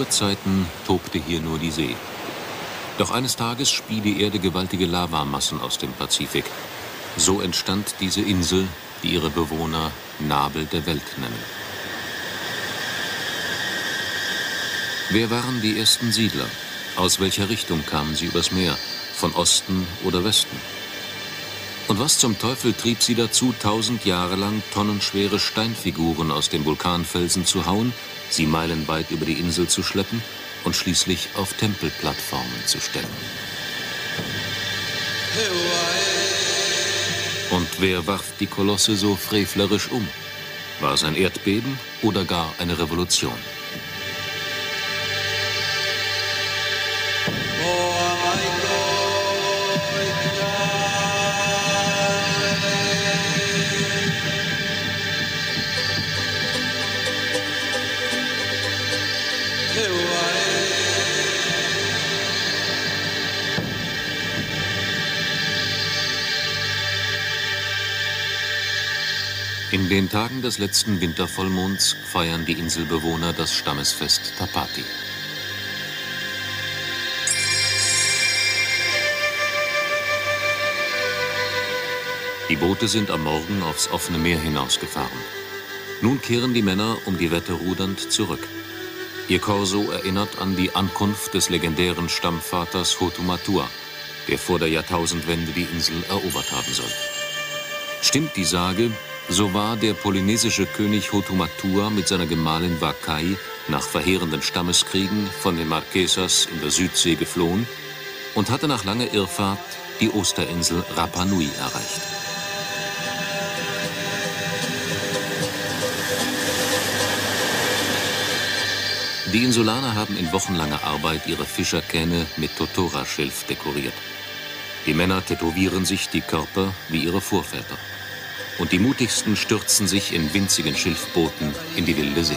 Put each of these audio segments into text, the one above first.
Urzeiten tobte hier nur die See. Doch eines Tages spie die Erde gewaltige Lavamassen aus dem Pazifik. So entstand diese Insel, die ihre Bewohner Nabel der Welt nennen. Wer waren die ersten Siedler? Aus welcher Richtung kamen sie übers Meer? Von Osten oder Westen? Und was zum Teufel trieb sie dazu, tausend Jahre lang tonnenschwere Steinfiguren aus dem Vulkanfelsen zu hauen, sie meilenweit über die Insel zu schleppen und schließlich auf Tempelplattformen zu stellen? Und wer warf die Kolosse so frevlerisch um? War es ein Erdbeben oder gar eine Revolution? Den Tagen des letzten Wintervollmonds feiern die Inselbewohner das Stammesfest Tapati. Die Boote sind am Morgen aufs offene Meer hinausgefahren. Nun kehren die Männer um die Wette rudernd zurück. Ihr Korso erinnert an die Ankunft des legendären Stammvaters Hotumatua, der vor der Jahrtausendwende die Insel erobert haben soll. Stimmt die Sage, so war der polynesische König Hotumatua mit seiner Gemahlin Wakai nach verheerenden Stammeskriegen von den Marquesas in der Südsee geflohen und hatte nach langer Irrfahrt die Osterinsel Rapa Nui erreicht. Die Insulaner haben in wochenlanger Arbeit ihre Fischerkähne mit Totora-Schilf dekoriert. Die Männer tätowieren sich die Körper wie ihre Vorväter und die mutigsten stürzen sich in winzigen Schilfbooten in die wilde See.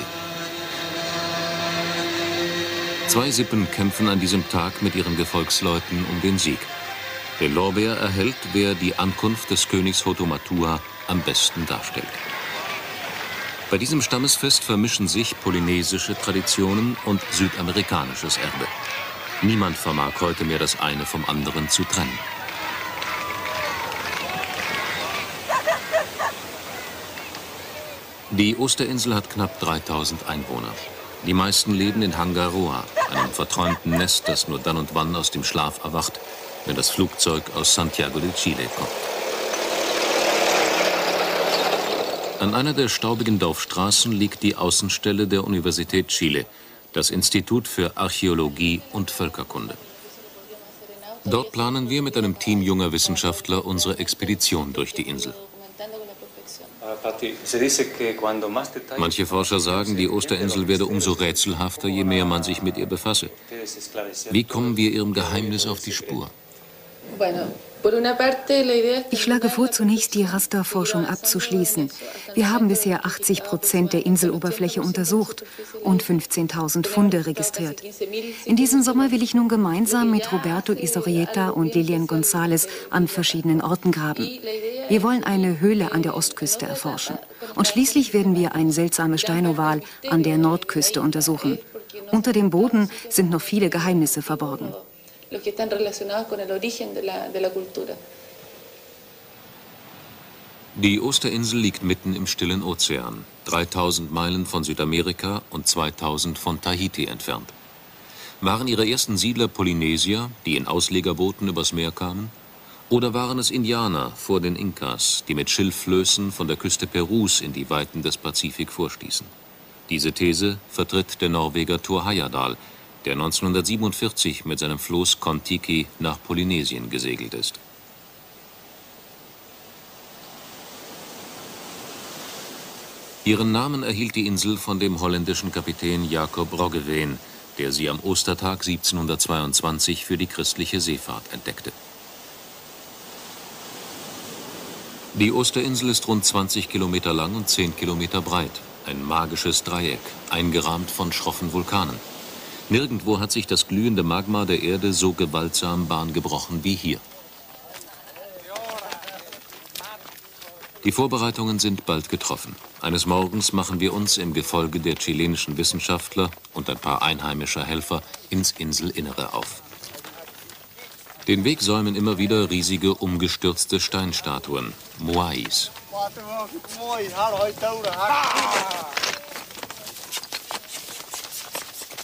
Zwei Sippen kämpfen an diesem Tag mit ihren Gefolgsleuten um den Sieg. Den Lorbeer erhält, wer die Ankunft des Königs Hotomatua am besten darstellt. Bei diesem Stammesfest vermischen sich polynesische Traditionen und südamerikanisches Erbe. Niemand vermag heute mehr das eine vom anderen zu trennen. Die Osterinsel hat knapp 3000 Einwohner. Die meisten leben in Hangaroa, einem verträumten Nest, das nur dann und wann aus dem Schlaf erwacht, wenn das Flugzeug aus Santiago de Chile kommt. An einer der staubigen Dorfstraßen liegt die Außenstelle der Universität Chile, das Institut für Archäologie und Völkerkunde. Dort planen wir mit einem Team junger Wissenschaftler unsere Expedition durch die Insel. Manche Forscher sagen, die Osterinsel werde umso rätselhafter, je mehr man sich mit ihr befasse. Wie kommen wir ihrem Geheimnis auf die Spur? Ich schlage vor, zunächst die Rasterforschung abzuschließen. Wir haben bisher 80 Prozent der Inseloberfläche untersucht und 15.000 Funde registriert. In diesem Sommer will ich nun gemeinsam mit Roberto Isorieta und Lilian González an verschiedenen Orten graben. Wir wollen eine Höhle an der Ostküste erforschen. Und schließlich werden wir ein seltsames Steinoval an der Nordküste untersuchen. Unter dem Boden sind noch viele Geheimnisse verborgen los que están relacionados con el origen de la, de la cultura. Die Osterinsel liegt mitten im stillen Ozean, 3000 Meilen von Südamerika und 2000 von Tahiti entfernt. Waren ihre ersten Siedler Polynesier, die in Auslegerbooten übers Meer kamen? Oder waren es Indianer vor den Inkas, die mit Schilfflößen von der Küste Perus in die Weiten des Pazifik vorstießen? Diese These vertritt der Norweger Thor Heyerdahl, der 1947 mit seinem Floß Kontiki nach Polynesien gesegelt ist. Ihren Namen erhielt die Insel von dem holländischen Kapitän Jacob Roggeveen, der sie am Ostertag 1722 für die christliche Seefahrt entdeckte. Die Osterinsel ist rund 20 Kilometer lang und 10 Kilometer breit, ein magisches Dreieck, eingerahmt von schroffen Vulkanen. Nirgendwo hat sich das glühende Magma der Erde so gewaltsam Bahn gebrochen wie hier. Die Vorbereitungen sind bald getroffen. Eines Morgens machen wir uns im Gefolge der chilenischen Wissenschaftler und ein paar einheimischer Helfer ins Inselinnere auf. Den Weg säumen immer wieder riesige umgestürzte Steinstatuen, Moais.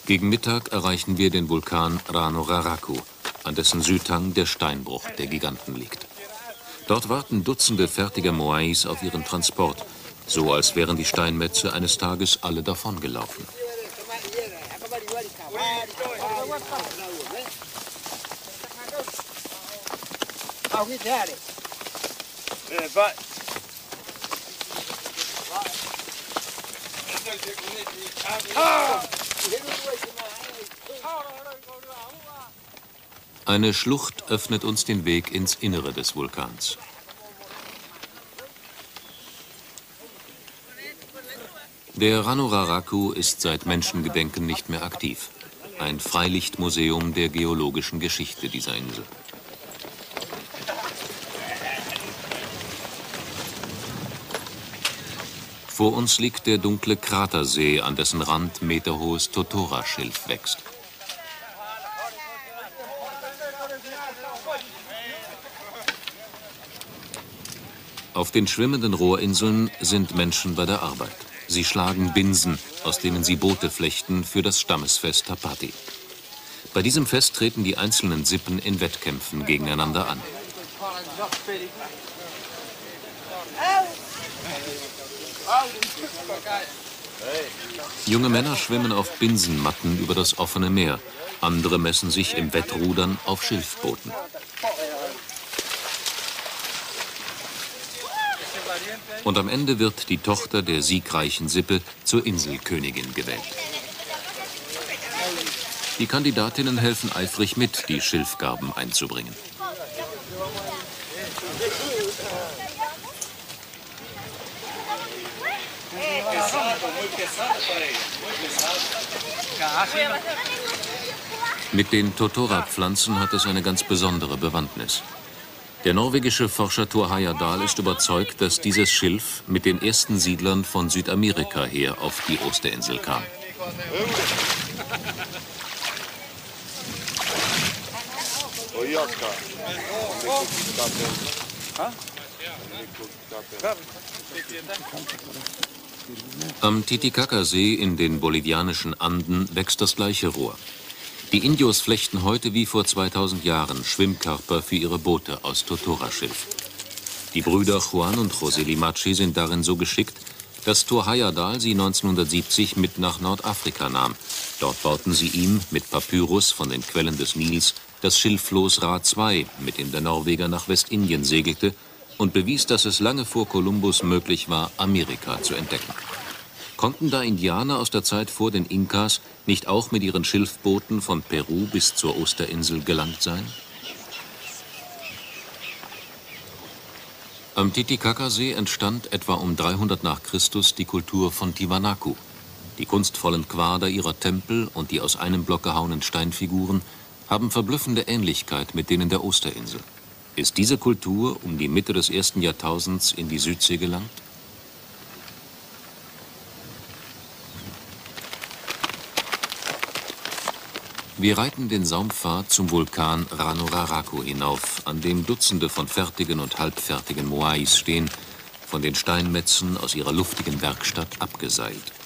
Gegen Mittag erreichen wir den Vulkan Rano Raraku, an dessen Südhang der Steinbruch der Giganten liegt. Dort warten Dutzende fertiger Moais auf ihren Transport, so als wären die Steinmetze eines Tages alle davongelaufen. Eine Schlucht öffnet uns den Weg ins Innere des Vulkans. Der Ranuraraku ist seit Menschengedenken nicht mehr aktiv. Ein Freilichtmuseum der geologischen Geschichte dieser Insel. Vor uns liegt der dunkle Kratersee, an dessen Rand meterhohes Totora-Schilf wächst. Auf den schwimmenden Rohrinseln sind Menschen bei der Arbeit. Sie schlagen Binsen, aus denen sie Boote flechten für das Stammesfest Tapati. Bei diesem Fest treten die einzelnen Sippen in Wettkämpfen gegeneinander an. Junge Männer schwimmen auf Binsenmatten über das offene Meer. Andere messen sich im Wettrudern auf Schilfbooten. Und am Ende wird die Tochter der siegreichen Sippe zur Inselkönigin gewählt. Die Kandidatinnen helfen eifrig mit, die Schilfgarben einzubringen. Mit den Totora-Pflanzen hat es eine ganz besondere Bewandtnis. Der norwegische Forscher Thor Heyerdahl ist überzeugt, dass dieses Schilf mit den ersten Siedlern von Südamerika her auf die Osterinsel kam. Am Titicacasee in den bolivianischen Anden wächst das gleiche Rohr. Die Indios flechten heute wie vor 2000 Jahren Schwimmkörper für ihre Boote aus Totora-Schilf. Die Brüder Juan und José Limachi sind darin so geschickt, dass Thor Heyerdahl sie 1970 mit nach Nordafrika nahm. Dort bauten sie ihm mit Papyrus von den Quellen des Nils das Schilffloß Ra 2, mit dem der Norweger nach Westindien segelte und bewies, dass es lange vor Kolumbus möglich war, Amerika zu entdecken. Konnten da Indianer aus der Zeit vor den Inkas nicht auch mit ihren Schilfbooten von Peru bis zur Osterinsel gelangt sein? Am Titicacasee entstand etwa um 300 nach Christus die Kultur von Tiwanaku. Die kunstvollen Quader ihrer Tempel und die aus einem Block gehauenen Steinfiguren haben verblüffende Ähnlichkeit mit denen der Osterinsel. Ist diese Kultur um die Mitte des ersten Jahrtausends in die Südsee gelangt? Wir reiten den Saumpfad zum Vulkan Ranuraraku hinauf, an dem Dutzende von fertigen und halbfertigen Moais stehen, von den Steinmetzen aus ihrer luftigen Werkstatt abgeseilt.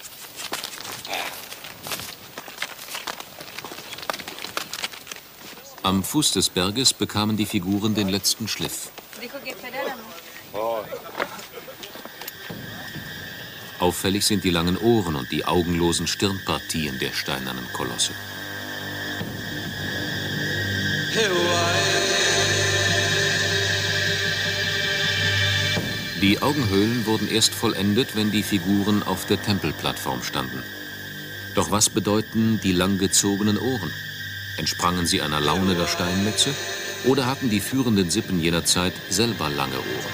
Am Fuß des Berges bekamen die Figuren den letzten Schliff. Auffällig sind die langen Ohren und die augenlosen Stirnpartien der steinernen Kolosse. Die Augenhöhlen wurden erst vollendet, wenn die Figuren auf der Tempelplattform standen. Doch was bedeuten die langgezogenen Ohren? Entsprangen sie einer Laune der Steinmetze oder hatten die führenden Sippen jener Zeit selber lange Ohren?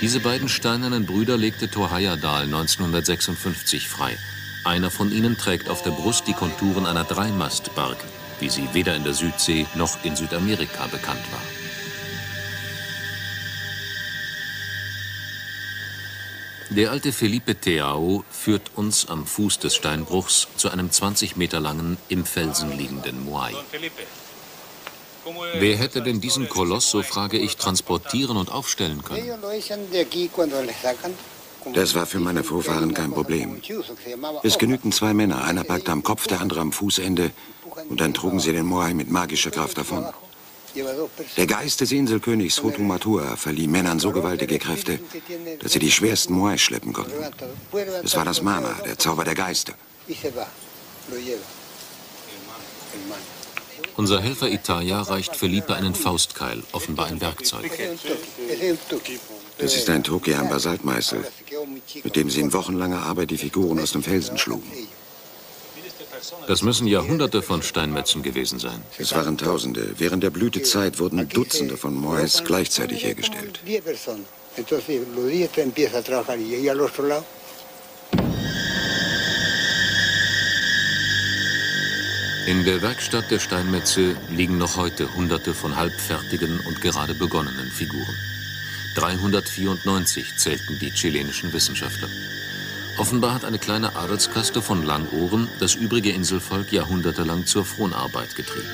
Diese beiden steinernen Brüder legte Thor Heyerdahl 1956 frei. Einer von ihnen trägt auf der Brust die Konturen einer Dreimastbark, wie sie weder in der Südsee noch in Südamerika bekannt war. Der alte Felipe Teao führt uns am Fuß des Steinbruchs zu einem 20 Meter langen, im Felsen liegenden Moai. Wer hätte denn diesen Koloss, so frage ich, transportieren und aufstellen können? Das war für meine Vorfahren kein Problem. Es genügten zwei Männer, einer packte am Kopf, der andere am Fußende, und dann trugen sie den Moai mit magischer Kraft davon. Der Geist des Inselkönigs Hotumatua verlieh Männern so gewaltige Kräfte, dass sie die schwersten Moai schleppen konnten. Es war das Mama, der Zauber der Geister. Unser Helfer Italia reicht Felipe einen Faustkeil, offenbar ein Werkzeug. Das ist ein Tokian Basaltmeißel, mit dem sie in wochenlanger Arbeit die Figuren aus dem Felsen schlugen. Das müssen Jahrhunderte von Steinmetzen gewesen sein. Es waren Tausende. Während der Blütezeit wurden Dutzende von Moais gleichzeitig hergestellt. In der Werkstatt der Steinmetze liegen noch heute Hunderte von halbfertigen und gerade begonnenen Figuren. 394 zählten die chilenischen Wissenschaftler. Offenbar hat eine kleine Adelskaste von Langohren das übrige Inselvolk jahrhundertelang zur Fronarbeit getrieben.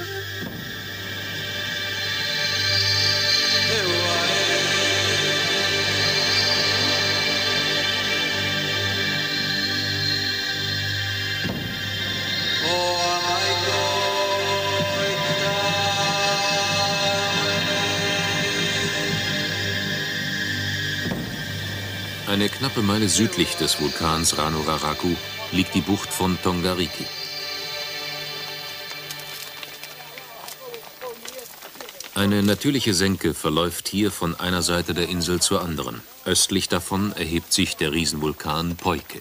Eine knappe Meile südlich des Vulkans Ranuraraku liegt die Bucht von Tongariki. Eine natürliche Senke verläuft hier von einer Seite der Insel zur anderen. Östlich davon erhebt sich der Riesenvulkan Poike.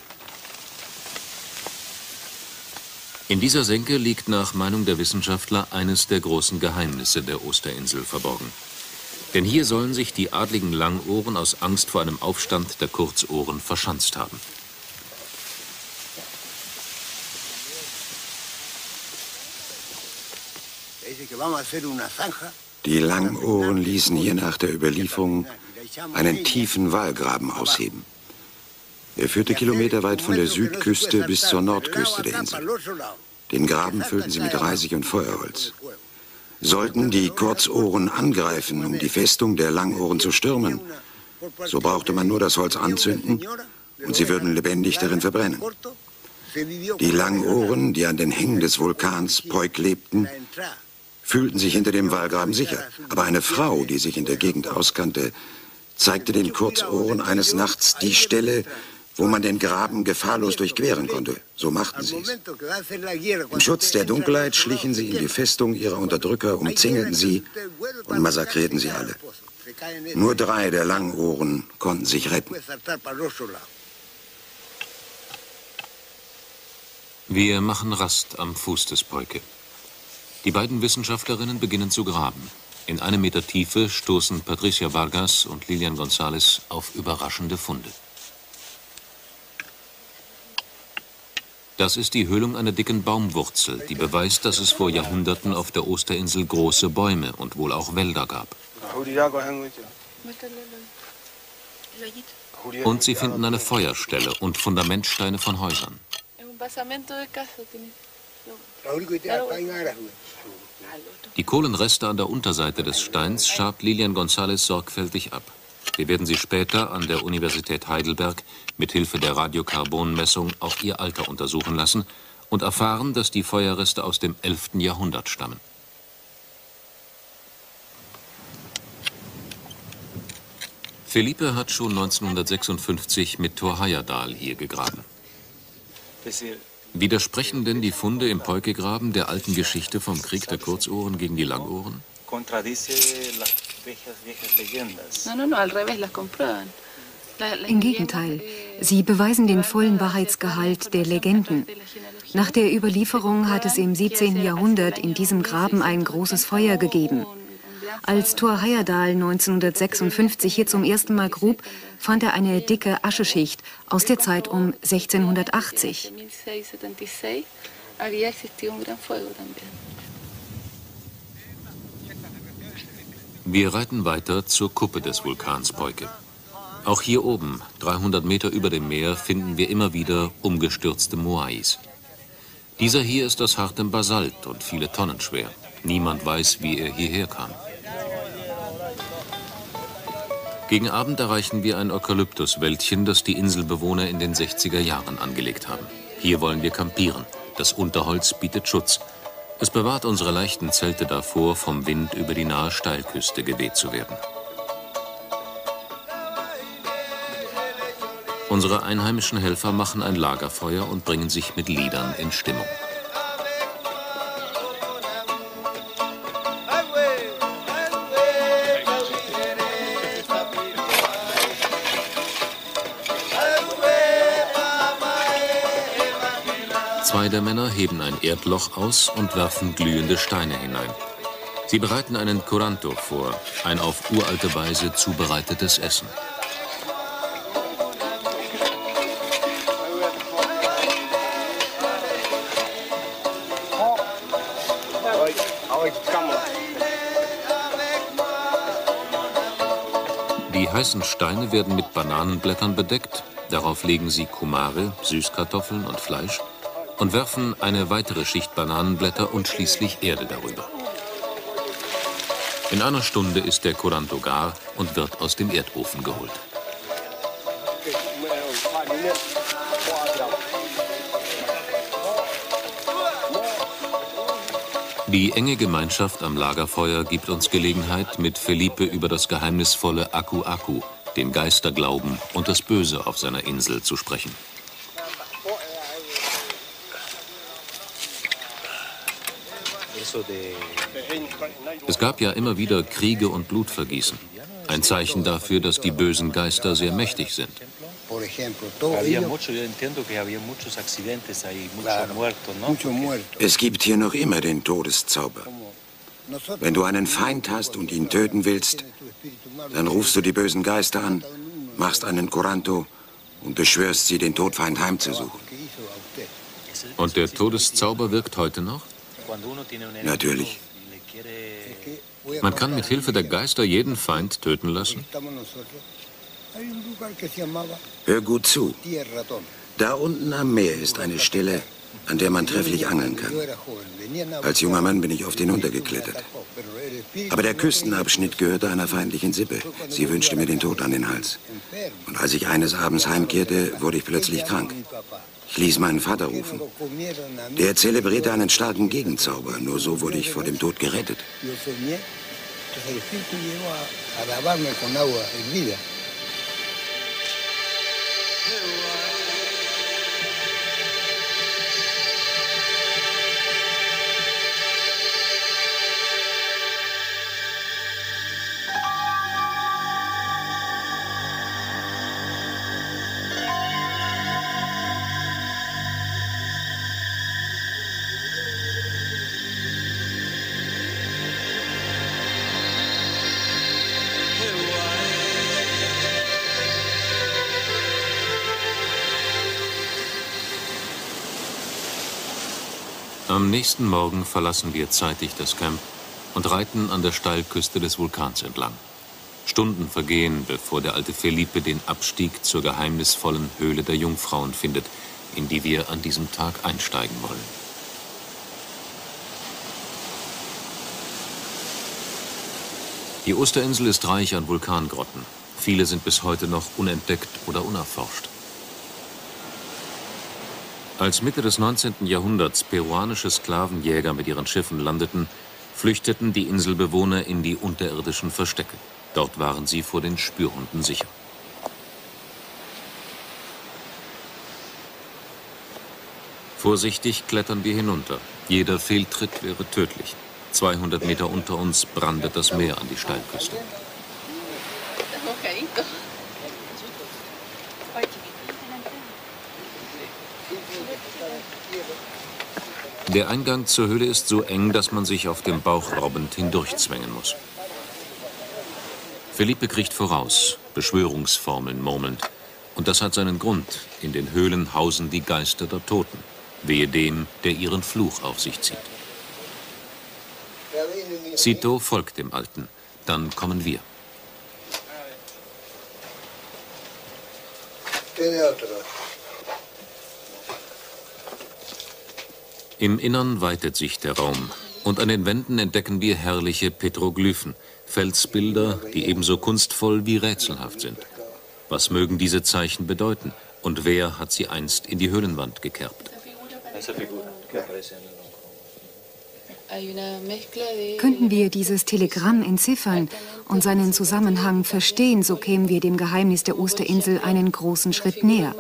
In dieser Senke liegt nach Meinung der Wissenschaftler eines der großen Geheimnisse der Osterinsel verborgen. Denn hier sollen sich die adligen Langohren aus Angst vor einem Aufstand der Kurzohren verschanzt haben. Die Langohren ließen hier nach der Überlieferung einen tiefen Wahlgraben ausheben. Er führte kilometerweit von der Südküste bis zur Nordküste der Insel. Den Graben füllten sie mit Reisig und Feuerholz. Sollten die Kurzohren angreifen, um die Festung der Langohren zu stürmen, so brauchte man nur das Holz anzünden und sie würden lebendig darin verbrennen. Die Langohren, die an den Hängen des Vulkans Poik lebten, fühlten sich hinter dem Wallgraben sicher. Aber eine Frau, die sich in der Gegend auskannte, zeigte den Kurzohren eines Nachts die Stelle, wo man den Graben gefahrlos durchqueren konnte. So machten sie es. Im Schutz der Dunkelheit schlichen sie in die Festung ihrer Unterdrücker, umzingelten sie und massakrierten sie alle. Nur drei der Langohren konnten sich retten. Wir machen Rast am Fuß des Polke. Die beiden Wissenschaftlerinnen beginnen zu graben. In einem Meter Tiefe stoßen Patricia Vargas und Lilian González auf überraschende Funde. Das ist die Höhlung einer dicken Baumwurzel, die beweist, dass es vor Jahrhunderten auf der Osterinsel große Bäume und wohl auch Wälder gab. Und sie finden eine Feuerstelle und Fundamentsteine von Häusern. Die Kohlenreste an der Unterseite des Steins schabt Lilian González sorgfältig ab. Wir werden sie später an der Universität Heidelberg mit Hilfe der Radiokarbonmessung auf ihr Alter untersuchen lassen und erfahren, dass die Feuerreste aus dem 11. Jahrhundert stammen. Felipe hat schon 1956 mit Thor Heyerdahl hier gegraben. Widersprechen denn die Funde im Polkegraben der alten Geschichte vom Krieg der Kurzohren gegen die Langohren? Im Gegenteil, sie beweisen den vollen Wahrheitsgehalt der Legenden. Nach der Überlieferung hat es im 17. Jahrhundert in diesem Graben ein großes Feuer gegeben. Als Thor Heyerdahl 1956 hier zum ersten Mal grub, fand er eine dicke Ascheschicht aus der Zeit um 1680. Wir reiten weiter zur Kuppe des Vulkans Poike. Auch hier oben, 300 Meter über dem Meer, finden wir immer wieder umgestürzte Moais. Dieser hier ist aus hartem Basalt und viele Tonnen schwer. Niemand weiß, wie er hierher kam. Gegen Abend erreichen wir ein Eukalyptuswäldchen, das die Inselbewohner in den 60er Jahren angelegt haben. Hier wollen wir campieren. Das Unterholz bietet Schutz. Es bewahrt unsere leichten Zelte davor, vom Wind über die nahe Steilküste geweht zu werden. Unsere einheimischen Helfer machen ein Lagerfeuer und bringen sich mit Liedern in Stimmung. Zwei der Männer heben ein Erdloch aus und werfen glühende Steine hinein. Sie bereiten einen Curanto vor, ein auf uralte Weise zubereitetes Essen. Heißen Steine werden mit Bananenblättern bedeckt. Darauf legen sie Kumare, Süßkartoffeln und Fleisch und werfen eine weitere Schicht Bananenblätter und schließlich Erde darüber. In einer Stunde ist der Curanto gar und wird aus dem Erdofen geholt. Die enge Gemeinschaft am Lagerfeuer gibt uns Gelegenheit, mit Felipe über das geheimnisvolle Aku Aku, den Geisterglauben und das Böse auf seiner Insel zu sprechen. Es gab ja immer wieder Kriege und Blutvergießen. Ein Zeichen dafür, dass die bösen Geister sehr mächtig sind. Es gibt hier noch immer den Todeszauber. Wenn du einen Feind hast und ihn töten willst, dann rufst du die bösen Geister an, machst einen Coranto und beschwörst sie, den Todfeind heimzusuchen. Und der Todeszauber wirkt heute noch? Natürlich. Man kann mit Hilfe der Geister jeden Feind töten lassen? Hör gut zu. Da unten am Meer ist eine Stelle, an der man trefflich angeln kann. Als junger Mann bin ich oft hinuntergeklettert. Aber der Küstenabschnitt gehörte einer feindlichen Sippe. Sie wünschte mir den Tod an den Hals. Und als ich eines Abends heimkehrte, wurde ich plötzlich krank. Ich ließ meinen Vater rufen. Der zelebrierte einen starken Gegenzauber. Nur so wurde ich vor dem Tod gerettet. Am nächsten Morgen verlassen wir zeitig das Camp und reiten an der Steilküste des Vulkans entlang. Stunden vergehen, bevor der alte Felipe den Abstieg zur geheimnisvollen Höhle der Jungfrauen findet, in die wir an diesem Tag einsteigen wollen. Die Osterinsel ist reich an Vulkangrotten. Viele sind bis heute noch unentdeckt oder unerforscht. Als Mitte des 19. Jahrhunderts peruanische Sklavenjäger mit ihren Schiffen landeten, flüchteten die Inselbewohner in die unterirdischen Verstecke. Dort waren sie vor den Spürhunden sicher. Vorsichtig klettern wir hinunter. Jeder Fehltritt wäre tödlich. 200 Meter unter uns brandet das Meer an die Steilküste. Der Eingang zur Höhle ist so eng, dass man sich auf dem Bauch robbend hindurchzwängen muss. Felipe kriecht voraus, Beschwörungsformeln murmelnd. Und das hat seinen Grund. In den Höhlen hausen die Geister der Toten. Wehe dem, der ihren Fluch auf sich zieht. Cito folgt dem Alten. Dann kommen wir. Im Innern weitet sich der Raum und an den Wänden entdecken wir herrliche Petroglyphen, Felsbilder, die ebenso kunstvoll wie rätselhaft sind. Was mögen diese Zeichen bedeuten und wer hat sie einst in die Höhlenwand gekerbt? Könnten wir dieses Telegramm entziffern und seinen Zusammenhang verstehen, so kämen wir dem Geheimnis der Osterinsel einen großen Schritt näher.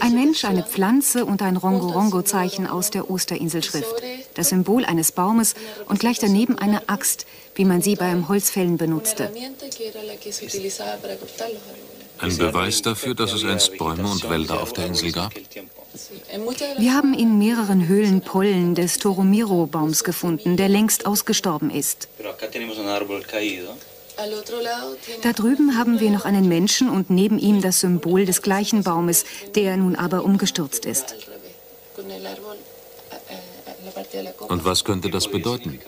Ein Mensch, eine Pflanze und ein Rongo-Rongo-Zeichen aus der Osterinselschrift. Das Symbol eines Baumes und gleich daneben eine Axt, wie man sie beim Holzfällen benutzte. Ein Beweis dafür, dass es einst Bäume und Wälder auf der Insel gab? Wir haben in mehreren Höhlen Pollen des Toromiro-Baums gefunden, der längst ausgestorben ist. Da drüben haben wir noch einen Menschen und neben ihm das Symbol des gleichen Baumes, der nun aber umgestürzt ist. Und was könnte das bedeuten?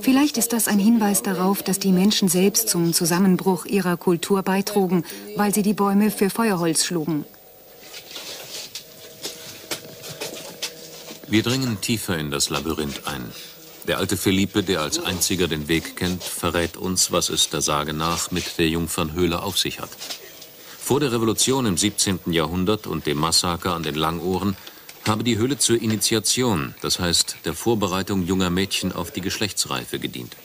Vielleicht ist das ein Hinweis darauf, dass die Menschen selbst zum Zusammenbruch ihrer Kultur beitrugen, weil sie die Bäume für Feuerholz schlugen. Wir dringen tiefer in das Labyrinth ein. Der alte Felipe, der als einziger den Weg kennt, verrät uns, was es der Sage nach mit der Jungfernhöhle auf sich hat. Vor der Revolution im 17. Jahrhundert und dem Massaker an den Langohren habe die Höhle zur Initiation, das heißt der Vorbereitung junger Mädchen auf die Geschlechtsreife gedient.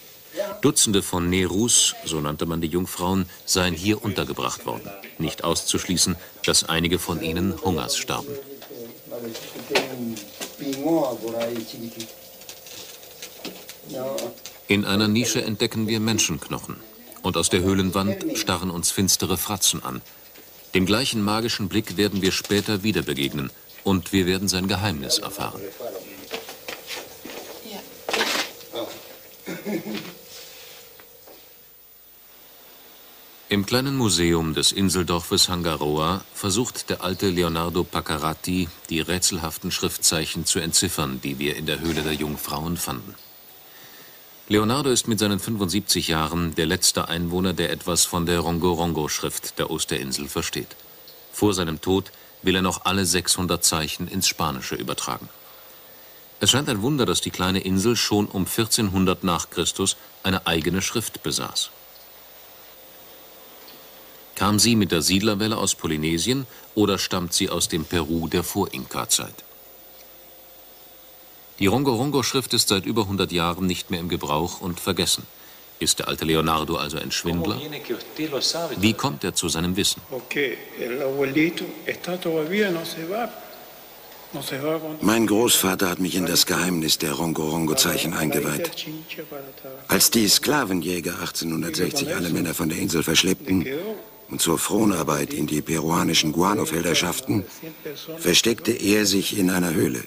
Dutzende von Nerus, so nannte man die Jungfrauen, seien hier untergebracht worden. Nicht auszuschließen, dass einige von ihnen Hungers starben. In einer Nische entdecken wir Menschenknochen. Und aus der Höhlenwand starren uns finstere Fratzen an. Dem gleichen magischen Blick werden wir später wieder begegnen. Und wir werden sein Geheimnis erfahren. Im kleinen Museum des Inseldorfes Hangaroa versucht der alte Leonardo Paccarati, die rätselhaften Schriftzeichen zu entziffern, die wir in der Höhle der Jungfrauen fanden. Leonardo ist mit seinen 75 Jahren der letzte Einwohner, der etwas von der Rongo-Rongo-Schrift der Osterinsel versteht. Vor seinem Tod will er noch alle 600 Zeichen ins Spanische übertragen. Es scheint ein Wunder, dass die kleine Insel schon um 1400 nach Christus eine eigene Schrift besaß. Kam sie mit der Siedlerwelle aus Polynesien oder stammt sie aus dem Peru der Vor-Inka-Zeit? Die Rongo-Rongo-Schrift ist seit über 100 Jahren nicht mehr im Gebrauch und vergessen. Ist der alte Leonardo also ein Schwindler? Wie kommt er zu seinem Wissen? Mein Großvater hat mich in das Geheimnis der Rongo-Rongo-Zeichen eingeweiht. Als die Sklavenjäger 1860 alle Männer von der Insel verschleppten und zur Fronarbeit in die peruanischen Guano-Felder schafften, versteckte er sich in einer Höhle.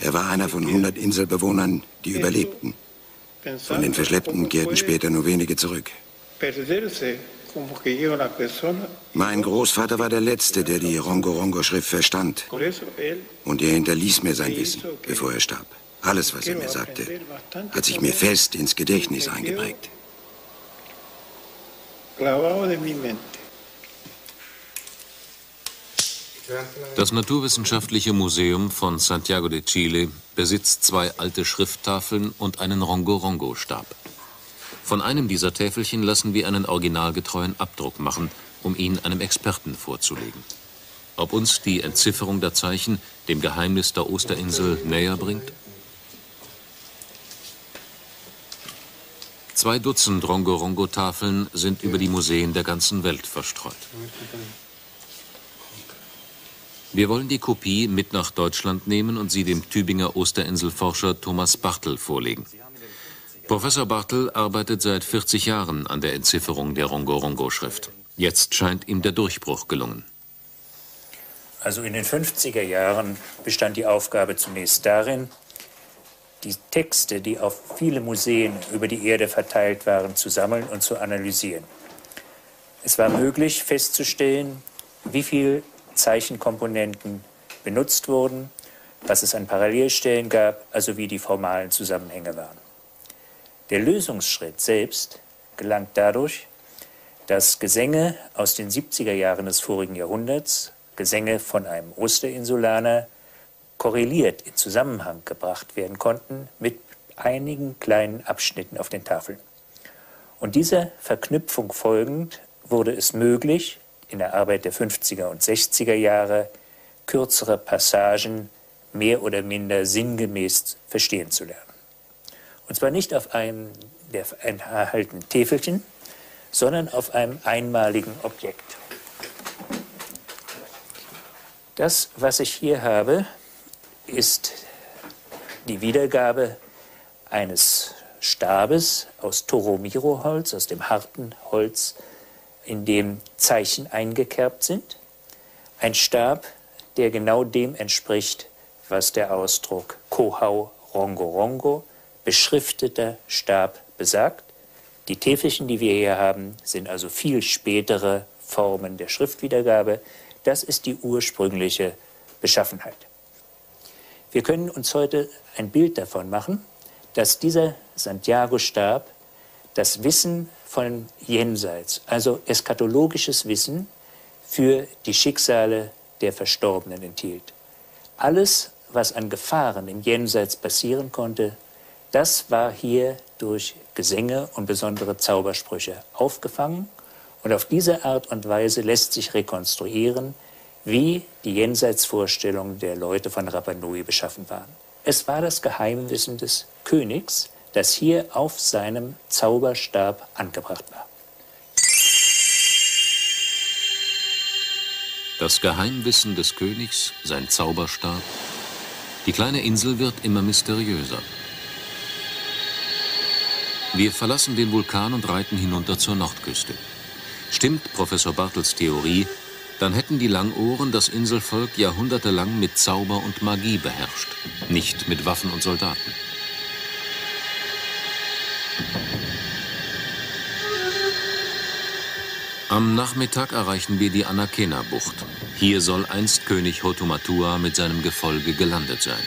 Er war einer von 100 Inselbewohnern, die überlebten. Von den Verschleppten kehrten später nur wenige zurück. Mein Großvater war der Letzte, der die Rongo-Rongo-Schrift verstand. Und er hinterließ mir sein Wissen, bevor er starb. Alles, was er mir sagte, hat sich mir fest ins Gedächtnis eingeprägt. Das Naturwissenschaftliche Museum von Santiago de Chile besitzt zwei alte Schrifttafeln und einen Rongo-Rongo-Stab. Von einem dieser Täfelchen lassen wir einen originalgetreuen Abdruck machen, um ihn einem Experten vorzulegen. Ob uns die Entzifferung der Zeichen dem Geheimnis der Osterinsel näher bringt? Zwei Dutzend Rongo-Rongo-Tafeln sind über die Museen der ganzen Welt verstreut. Wir wollen die Kopie mit nach Deutschland nehmen und sie dem Tübinger Osterinselforscher Thomas Bartel vorlegen. Professor Bartel arbeitet seit 40 Jahren an der Entzifferung der Rongo-Rongo-Schrift. Jetzt scheint ihm der Durchbruch gelungen. Also in den 50er Jahren bestand die Aufgabe zunächst darin, die Texte, die auf viele Museen über die Erde verteilt waren, zu sammeln und zu analysieren. Es war möglich festzustellen, wie viele Zeichenkomponenten benutzt wurden, was es an Parallelstellen gab, also wie die formalen Zusammenhänge waren. Der Lösungsschritt selbst gelangt dadurch, dass Gesänge aus den 70er Jahren des vorigen Jahrhunderts, Gesänge von einem Osterinsulaner, korreliert in Zusammenhang gebracht werden konnten mit einigen kleinen Abschnitten auf den Tafeln. Und dieser Verknüpfung folgend wurde es möglich, in der Arbeit der 50er und 60er Jahre kürzere Passagen mehr oder minder sinngemäß verstehen zu lernen. Und zwar nicht auf einem der enthaltenen Täfelchen, sondern auf einem einmaligen Objekt. Das, was ich hier habe, ist die Wiedergabe eines Stabes aus Toromiro-Holz, aus dem harten Holz, in dem Zeichen eingekerbt sind. Ein Stab, der genau dem entspricht, was der Ausdruck Kohau Rongo Rongo, beschrifteter Stab, besagt. Die Täfelchen, die wir hier haben, sind also viel spätere Formen der Schriftwiedergabe. Das ist die ursprüngliche Beschaffenheit. Wir können uns heute ein Bild davon machen, dass dieser Santiago-Stab das Wissen von Jenseits, also eskatologisches Wissen für die Schicksale der Verstorbenen enthielt. Alles, was an Gefahren im Jenseits passieren konnte, das war hier durch Gesänge und besondere Zaubersprüche aufgefangen. Und auf diese Art und Weise lässt sich rekonstruieren, wie die Jenseitsvorstellungen der Leute von Rapa Nui beschaffen waren. Es war das Geheimwissen des Königs, das hier auf seinem Zauberstab angebracht war. Das Geheimwissen des Königs, sein Zauberstab. Die kleine Insel wird immer mysteriöser. Wir verlassen den Vulkan und reiten hinunter zur Nordküste. Stimmt Professor Bartels Theorie, dann hätten die Langohren das Inselvolk jahrhundertelang mit Zauber und Magie beherrscht, nicht mit Waffen und Soldaten. Am Nachmittag erreichen wir die Anakena-Bucht. Hier soll einst König Hotumatua mit seinem Gefolge gelandet sein.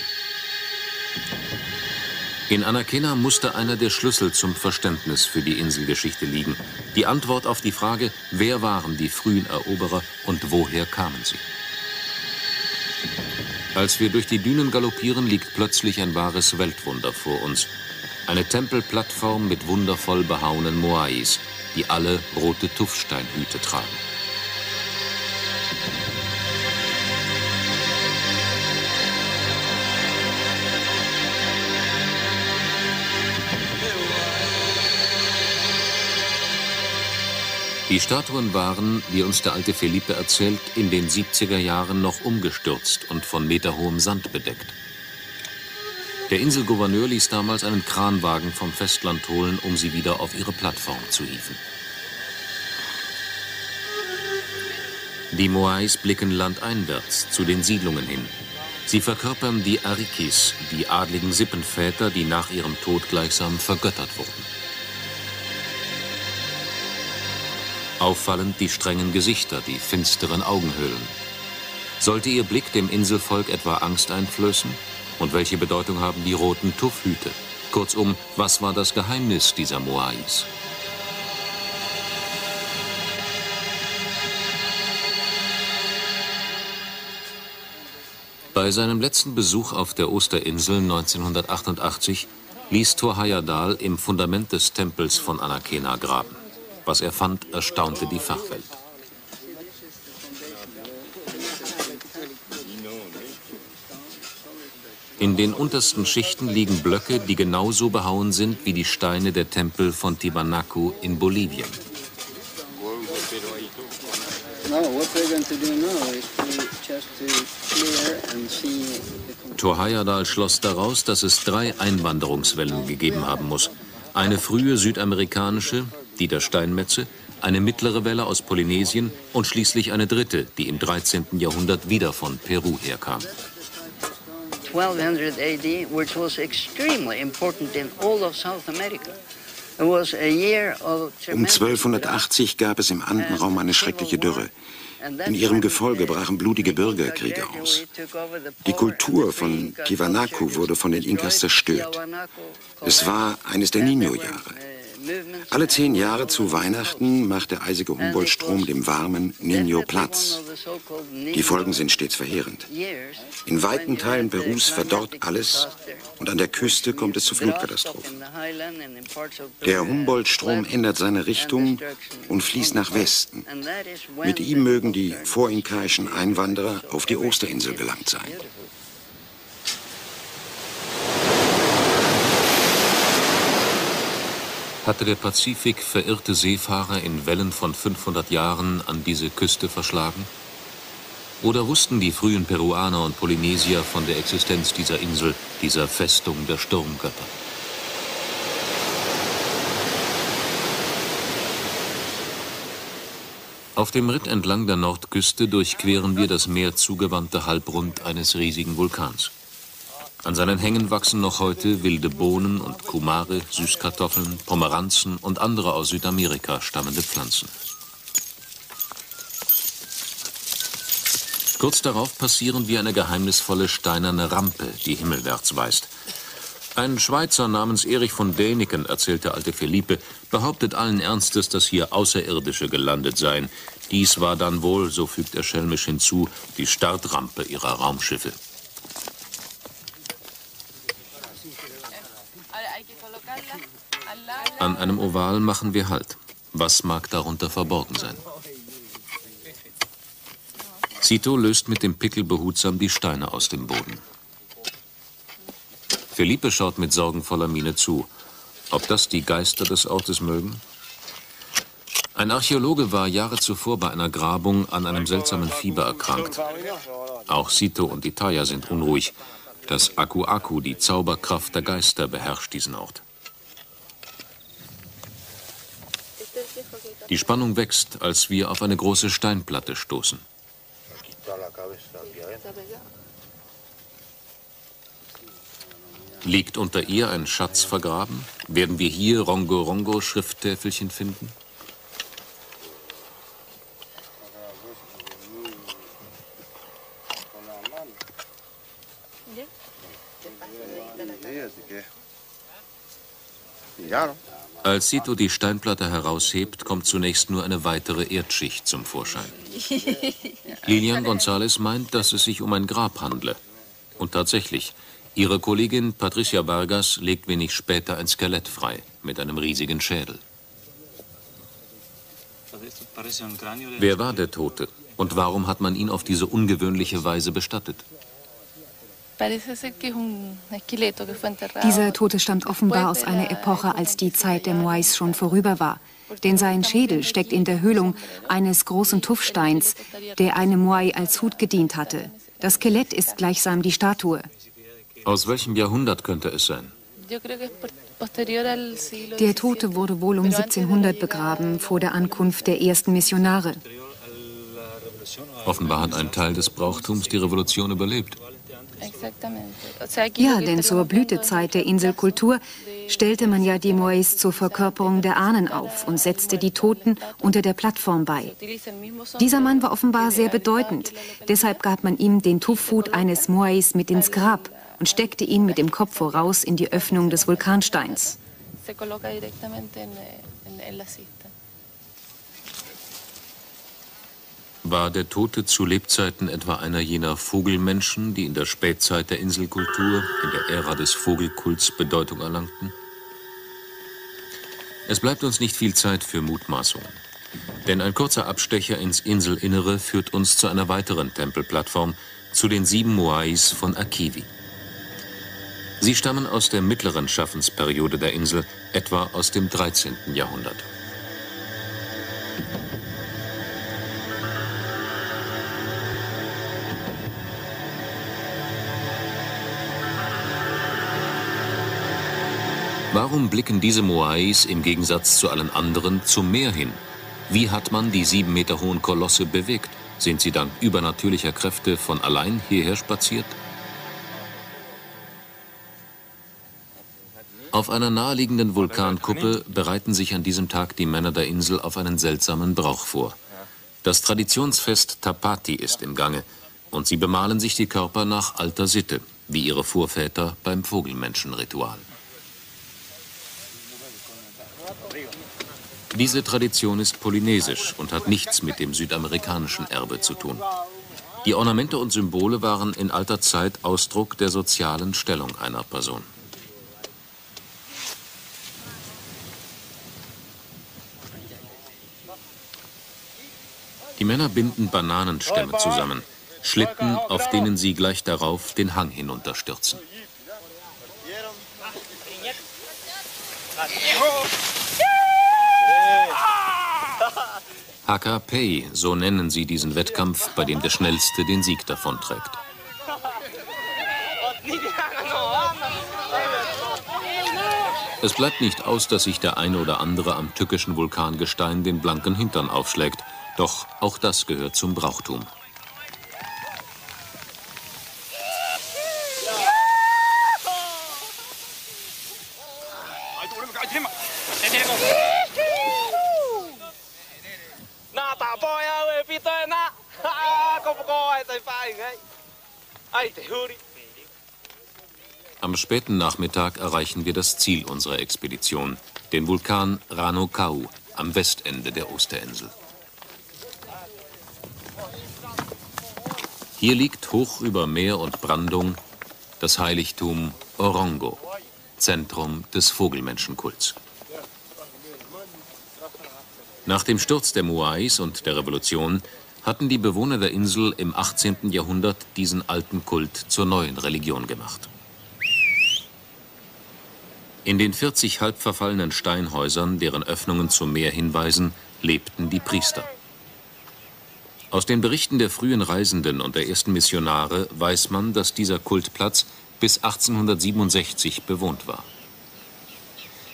In Anakena musste einer der Schlüssel zum Verständnis für die Inselgeschichte liegen. Die Antwort auf die Frage, wer waren die frühen Eroberer und woher kamen sie? Als wir durch die Dünen galoppieren, liegt plötzlich ein wahres Weltwunder vor uns. Eine Tempelplattform mit wundervoll behauenen Moais, die alle rote Tuffsteinhüte tragen. Die Statuen waren, wie uns der alte Felipe erzählt, in den 70er Jahren noch umgestürzt und von meterhohem Sand bedeckt. Der Inselgouverneur ließ damals einen Kranwagen vom Festland holen, um sie wieder auf ihre Plattform zu hieven. Die Moais blicken landeinwärts zu den Siedlungen hin. Sie verkörpern die Arikis, die adligen Sippenväter, die nach ihrem Tod gleichsam vergöttert wurden. Auffallend die strengen Gesichter, die finsteren Augenhöhlen. Sollte ihr Blick dem Inselvolk etwa Angst einflößen? Und welche Bedeutung haben die roten Tuffhüte? Kurzum, was war das Geheimnis dieser Moais? Bei seinem letzten Besuch auf der Osterinsel 1988 ließ Thor Heyerdahl im Fundament des Tempels von Anakena graben. Was er fand, erstaunte die Fachwelt. In den untersten Schichten liegen Blöcke, die genauso behauen sind wie die Steine der Tempel von Tibanacu in Bolivien. Torhayadal schloss daraus, dass es drei Einwanderungswellen gegeben haben muss. Eine frühe südamerikanische, die der Steinmetze, eine mittlere Welle aus Polynesien und schließlich eine dritte, die im 13. Jahrhundert wieder von Peru herkam. 1200 AD, which was extremely important in all of South America. Um 1280 gab es im Andenraum eine schreckliche Dürre. In ihrem Gefolge brachen blutige Bürgerkriege aus. Die Kultur von Tiwanaku wurde von den Inkas zerstört. Es war eines der Nino-Jahre. Alle zehn Jahre zu Weihnachten macht der eisige Humboldt-Strom dem warmen Nino Platz. Die Folgen sind stets verheerend. In weiten Teilen Perus verdorrt alles und an der Küste kommt es zu Flutkatastrophen. Der Humboldt-Strom ändert seine Richtung und fließt nach Westen. Mit ihm mögen die vorinkaischen Einwanderer auf die Osterinsel gelangt sein. Hatte der Pazifik verirrte Seefahrer in Wellen von 500 Jahren an diese Küste verschlagen? Oder wussten die frühen Peruaner und Polynesier von der Existenz dieser Insel, dieser Festung der Sturmgötter? Auf dem Ritt entlang der Nordküste durchqueren wir das Meer zugewandte Halbrund eines riesigen Vulkans. An seinen Hängen wachsen noch heute wilde Bohnen und Kumare, Süßkartoffeln, Pomeranzen und andere aus Südamerika stammende Pflanzen. Kurz darauf passieren wir eine geheimnisvolle steinerne Rampe, die himmelwärts weist. Ein Schweizer namens Erich von Däniken, erzählte alte Philippe, behauptet allen Ernstes, dass hier Außerirdische gelandet seien. Dies war dann wohl, so fügt er schelmisch hinzu, die Startrampe ihrer Raumschiffe. An einem Oval machen wir Halt. Was mag darunter verborgen sein? Cito löst mit dem Pickel behutsam die Steine aus dem Boden. Felipe schaut mit sorgenvoller Miene zu. Ob das die Geister des Ortes mögen? Ein Archäologe war Jahre zuvor bei einer Grabung an einem seltsamen Fieber erkrankt. Auch Sito und Itaya sind unruhig. Das Aku-Aku, die Zauberkraft der Geister, beherrscht diesen Ort. Die Spannung wächst, als wir auf eine große Steinplatte stoßen. Liegt unter ihr ein Schatz vergraben? Werden wir hier Rongo-Rongo-Schrifttäfelchen finden? Ja. Als Sito die Steinplatte heraushebt, kommt zunächst nur eine weitere Erdschicht zum Vorschein. Lilian González meint, dass es sich um ein Grab handle. Und tatsächlich, ihre Kollegin Patricia Vargas legt wenig später ein Skelett frei mit einem riesigen Schädel. Wer war der Tote und warum hat man ihn auf diese ungewöhnliche Weise bestattet? Dieser Tote stammt offenbar aus einer Epoche, als die Zeit der Moais schon vorüber war. Denn sein Schädel steckt in der Höhlung eines großen Tuffsteins, der einem Moai als Hut gedient hatte. Das Skelett ist gleichsam die Statue. Aus welchem Jahrhundert könnte es sein? Der Tote wurde wohl um 1700 begraben, vor der Ankunft der ersten Missionare. Offenbar hat ein Teil des Brauchtums die Revolution überlebt. Ja, denn zur Blütezeit der Inselkultur stellte man ja die Moais zur Verkörperung der Ahnen auf und setzte die Toten unter der Plattform bei. Dieser Mann war offenbar sehr bedeutend. Deshalb gab man ihm den Tuffhut eines Moais mit ins Grab und steckte ihn mit dem Kopf voraus in die Öffnung des Vulkansteins. War der Tote zu Lebzeiten etwa einer jener Vogelmenschen, die in der Spätzeit der Inselkultur, in der Ära des Vogelkults Bedeutung erlangten? Es bleibt uns nicht viel Zeit für Mutmaßungen. Denn ein kurzer Abstecher ins Inselinnere führt uns zu einer weiteren Tempelplattform, zu den sieben Moais von Akivi. Sie stammen aus der mittleren Schaffensperiode der Insel, etwa aus dem 13. Jahrhundert. Warum blicken diese Moais im Gegensatz zu allen anderen zum Meer hin? Wie hat man die sieben Meter hohen Kolosse bewegt? Sind sie dank übernatürlicher Kräfte von allein hierher spaziert? Auf einer naheliegenden Vulkankuppe bereiten sich an diesem Tag die Männer der Insel auf einen seltsamen Brauch vor. Das Traditionsfest Tapati ist im Gange und sie bemalen sich die Körper nach alter Sitte, wie ihre Vorväter beim Vogelmenschenritual. Diese Tradition ist polynesisch und hat nichts mit dem südamerikanischen Erbe zu tun. Die Ornamente und Symbole waren in alter Zeit Ausdruck der sozialen Stellung einer Person. Die Männer binden Bananenstämme zusammen, Schlitten, auf denen sie gleich darauf den Hang hinunterstürzen. Haka Pei, so nennen sie diesen Wettkampf, bei dem der Schnellste den Sieg davonträgt. Es bleibt nicht aus, dass sich der eine oder andere am tückischen Vulkangestein den blanken Hintern aufschlägt. Doch auch das gehört zum Brauchtum. Am späten Nachmittag erreichen wir das Ziel unserer Expedition, den Vulkan Rano Kau am Westende der Osterinsel. Hier liegt hoch über Meer und Brandung das Heiligtum Orongo, Zentrum des Vogelmenschenkults. Nach dem Sturz der Moais und der Revolution hatten die Bewohner der Insel im 18. Jahrhundert diesen alten Kult zur neuen Religion gemacht. In den 40 halb verfallenen Steinhäusern, deren Öffnungen zum Meer hinweisen, lebten die Priester. Aus den Berichten der frühen Reisenden und der ersten Missionare weiß man, dass dieser Kultplatz bis 1867 bewohnt war.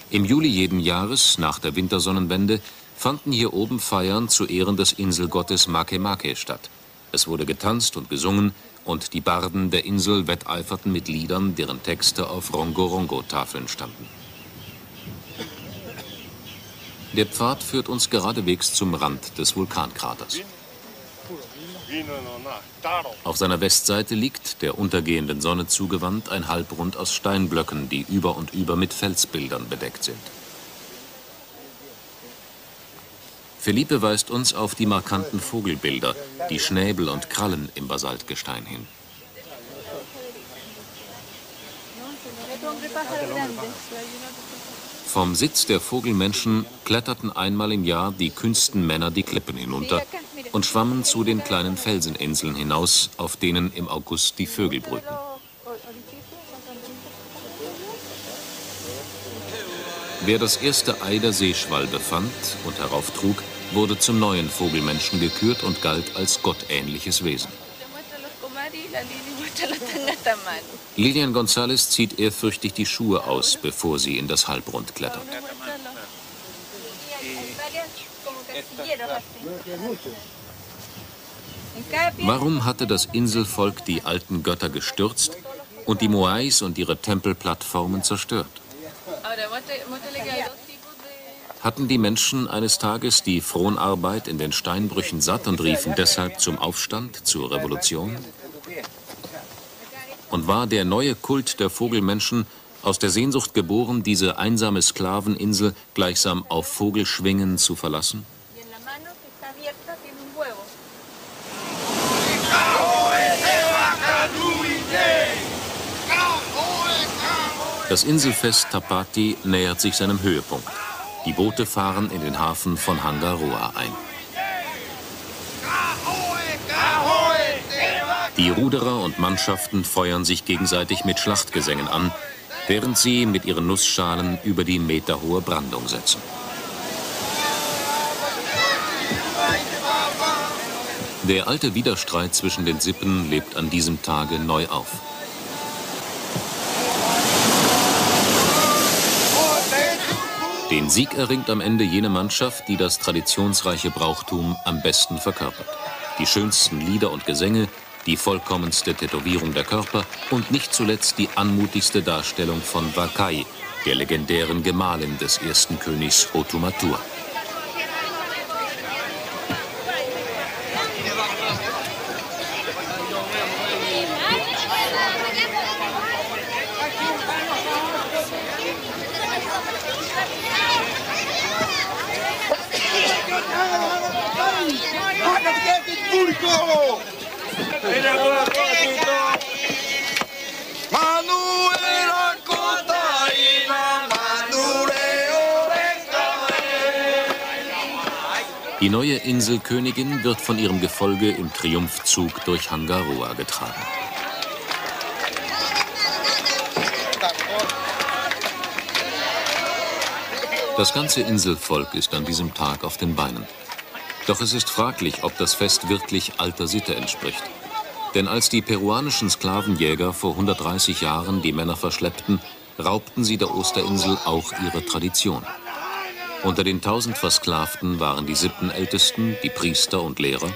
Im Juli jeden Jahres, nach der Wintersonnenwende, fanden hier oben Feiern zu Ehren des Inselgottes Makemake statt. Es wurde getanzt und gesungen und die Barden der Insel wetteiferten mit Liedern, deren Texte auf Rongo-Rongo-Tafeln standen. Der Pfad führt uns geradewegs zum Rand des Vulkankraters. Auf seiner Westseite liegt, der untergehenden Sonne zugewandt, ein Halbrund aus Steinblöcken, die über und über mit Felsbildern bedeckt sind. Felipe weist uns auf die markanten Vogelbilder, die Schnäbel und Krallen im Basaltgestein hin. Vom Sitz der Vogelmenschen kletterten einmal im Jahr die kühnsten Männer die Klippen hinunter und schwammen zu den kleinen Felseninseln hinaus, auf denen im August die Vögel brüten. Wer das erste Ei der Seeschwalbe fand und herauftrug, wurde zum neuen Vogelmenschen gekürt und galt als gottähnliches Wesen. Lilian González zieht ehrfürchtig die Schuhe aus, bevor sie in das Halbrund klettert. Warum hatte das Inselvolk die alten Götter gestürzt und die Moais und ihre Tempelplattformen zerstört? Hatten die Menschen eines Tages die Fronarbeit in den Steinbrüchen satt und riefen deshalb zum Aufstand, zur Revolution? Und war der neue Kult der Vogelmenschen aus der Sehnsucht geboren, diese einsame Sklaveninsel gleichsam auf Vogelschwingen zu verlassen? Das Inselfest Tapati nähert sich seinem Höhepunkt. Die Boote fahren in den Hafen von Hangaroa ein. Die Ruderer und Mannschaften feuern sich gegenseitig mit Schlachtgesängen an, während sie mit ihren Nussschalen über die meterhohe Brandung setzen. Der alte Widerstreit zwischen den Sippen lebt an diesem Tage neu auf. Den Sieg erringt am Ende jene Mannschaft, die das traditionsreiche Brauchtum am besten verkörpert. Die schönsten Lieder und Gesänge, die vollkommenste Tätowierung der Körper und nicht zuletzt die anmutigste Darstellung von Wakai, der legendären Gemahlin des ersten Königs Otumatur. Die neue Inselkönigin wird von ihrem Gefolge im Triumphzug durch Hangaroa getragen. Das ganze Inselvolk ist an diesem Tag auf den Beinen. Doch es ist fraglich, ob das Fest wirklich alter Sitte entspricht. Denn als die peruanischen Sklavenjäger vor 130 Jahren die Männer verschleppten, raubten sie der Osterinsel auch ihre Tradition. Unter den tausend Versklavten waren die Sippenältesten, die Priester und Lehrer,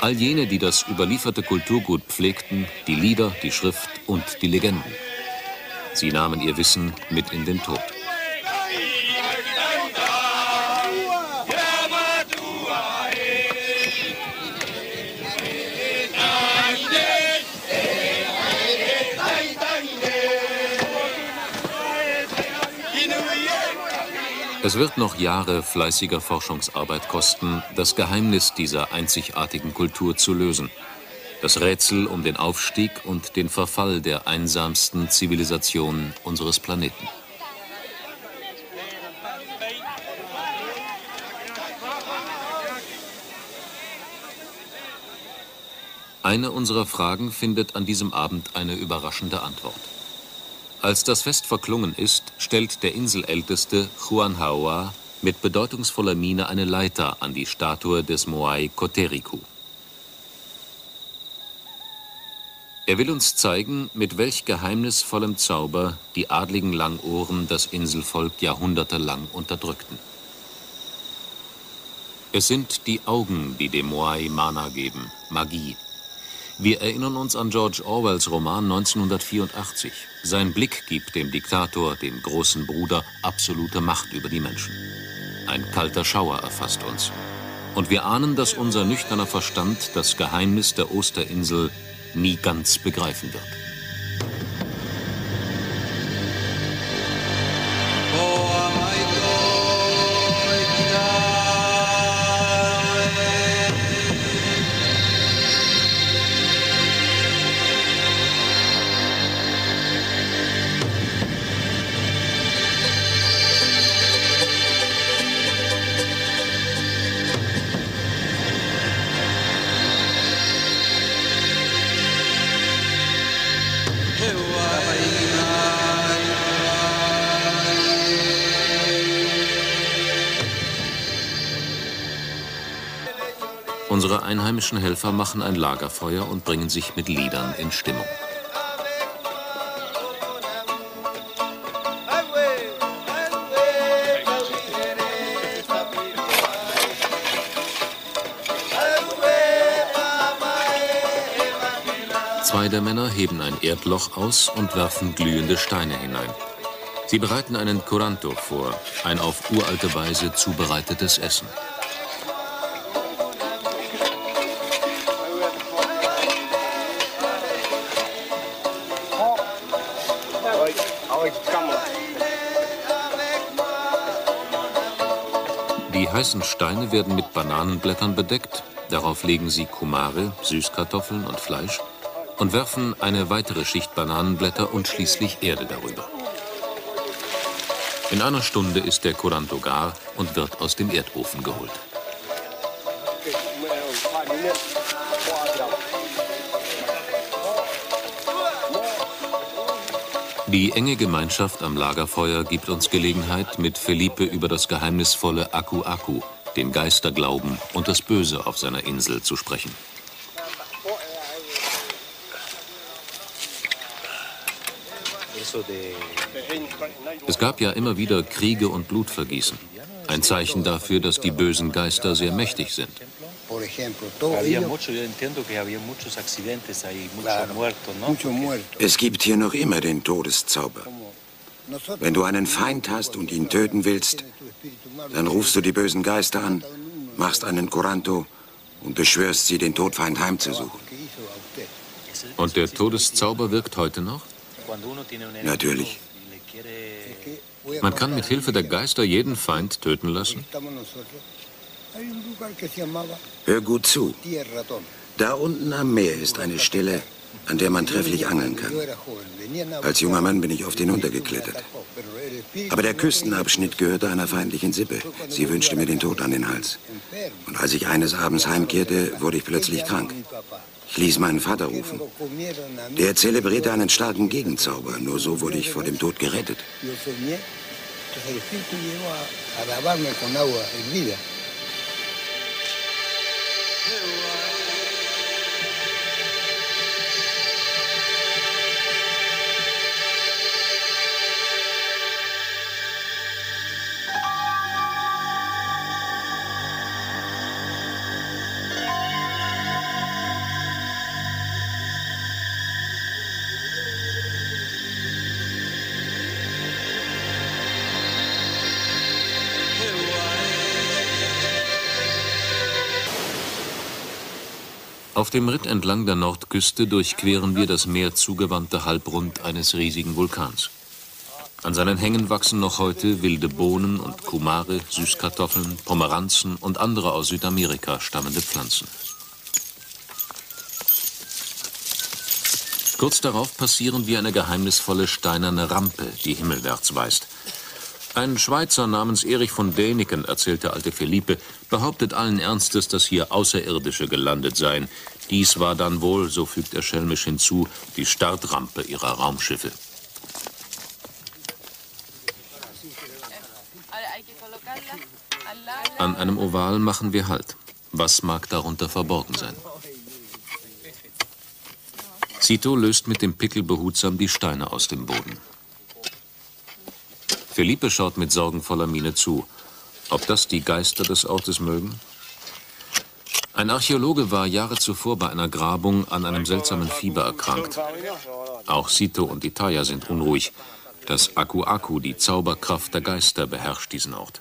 all jene, die das überlieferte Kulturgut pflegten, die Lieder, die Schrift und die Legenden. Sie nahmen ihr Wissen mit in den Tod. Es wird noch Jahre fleißiger Forschungsarbeit kosten, das Geheimnis dieser einzigartigen Kultur zu lösen. Das Rätsel um den Aufstieg und den Verfall der einsamsten Zivilisation unseres Planeten. Eine unserer Fragen findet an diesem Abend eine überraschende Antwort. Als das Fest verklungen ist, stellt der Inselälteste Juan Haua mit bedeutungsvoller Miene eine Leiter an die Statue des Moai Koteriku. Er will uns zeigen, mit welch geheimnisvollem Zauber die adligen Langohren das Inselvolk jahrhundertelang unterdrückten. Es sind die Augen, die dem Moai Mana geben, Magie, wir erinnern uns an George Orwells Roman 1984. Sein Blick gibt dem Diktator, dem großen Bruder, absolute Macht über die Menschen. Ein kalter Schauer erfasst uns. Und wir ahnen, dass unser nüchterner Verstand das Geheimnis der Osterinsel nie ganz begreifen wird. Einheimischen Helfer machen ein Lagerfeuer und bringen sich mit Liedern in Stimmung. Zwei der Männer heben ein Erdloch aus und werfen glühende Steine hinein. Sie bereiten einen Curanto vor, ein auf uralte Weise zubereitetes Essen. Die heißen Steine werden mit Bananenblättern bedeckt, darauf legen sie Kumare, Süßkartoffeln und Fleisch und werfen eine weitere Schicht Bananenblätter und schließlich Erde darüber. In einer Stunde ist der Curanto gar und wird aus dem Erdofen geholt. Die enge Gemeinschaft am Lagerfeuer gibt uns Gelegenheit, mit Felipe über das geheimnisvolle Aku Aku, den Geisterglauben und das Böse auf seiner Insel zu sprechen. Es gab ja immer wieder Kriege und Blutvergießen. Ein Zeichen dafür, dass die bösen Geister sehr mächtig sind. Es gibt hier noch immer den Todeszauber. Wenn du einen Feind hast und ihn töten willst, dann rufst du die bösen Geister an, machst einen Coranto und beschwörst sie, den Todfeind heimzusuchen. Und der Todeszauber wirkt heute noch? Natürlich. Man kann mit Hilfe der Geister jeden Feind töten lassen? Hör gut zu. Da unten am Meer ist eine Stelle, an der man trefflich angeln kann. Als junger Mann bin ich oft hinuntergeklettert. Aber der Küstenabschnitt gehörte einer feindlichen Sippe. Sie wünschte mir den Tod an den Hals. Und als ich eines Abends heimkehrte, wurde ich plötzlich krank. Ich ließ meinen Vater rufen. Der zelebrierte einen starken Gegenzauber. Nur so wurde ich vor dem Tod gerettet. Auf dem Ritt entlang der Nordküste durchqueren wir das Meer zugewandte Halbrund eines riesigen Vulkans. An seinen Hängen wachsen noch heute wilde Bohnen und Kumare, Süßkartoffeln, Pomeranzen und andere aus Südamerika stammende Pflanzen. Kurz darauf passieren wir eine geheimnisvolle steinerne Rampe, die himmelwärts weist. Ein Schweizer namens Erich von Däniken, erzählte alte Philippe, behauptet allen Ernstes, dass hier Außerirdische gelandet seien. Dies war dann wohl, so fügt er schelmisch hinzu, die Startrampe ihrer Raumschiffe. An einem Oval machen wir Halt. Was mag darunter verborgen sein? Cito löst mit dem Pickel behutsam die Steine aus dem Boden. Felipe schaut mit sorgenvoller Miene zu. Ob das die Geister des Ortes mögen? Ein Archäologe war Jahre zuvor bei einer Grabung an einem seltsamen Fieber erkrankt. Auch Sito und Itaya sind unruhig. Das Aku-Aku, die Zauberkraft der Geister, beherrscht diesen Ort.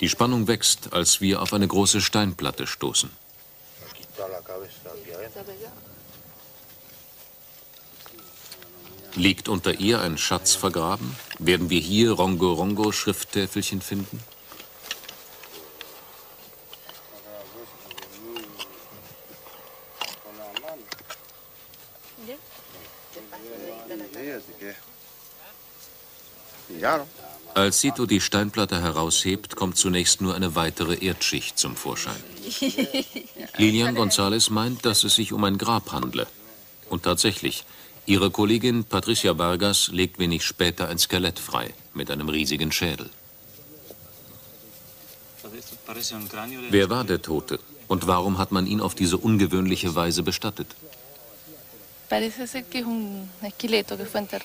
Die Spannung wächst, als wir auf eine große Steinplatte stoßen. Liegt unter ihr ein Schatz vergraben? Werden wir hier Rongo-Rongo-Schrifttäfelchen finden? Als Sito die Steinplatte heraushebt, kommt zunächst nur eine weitere Erdschicht zum Vorschein. Lilian González meint, dass es sich um ein Grab handle. Und tatsächlich, Ihre Kollegin Patricia Vargas legt wenig später ein Skelett frei mit einem riesigen Schädel. Wer war der Tote und warum hat man ihn auf diese ungewöhnliche Weise bestattet?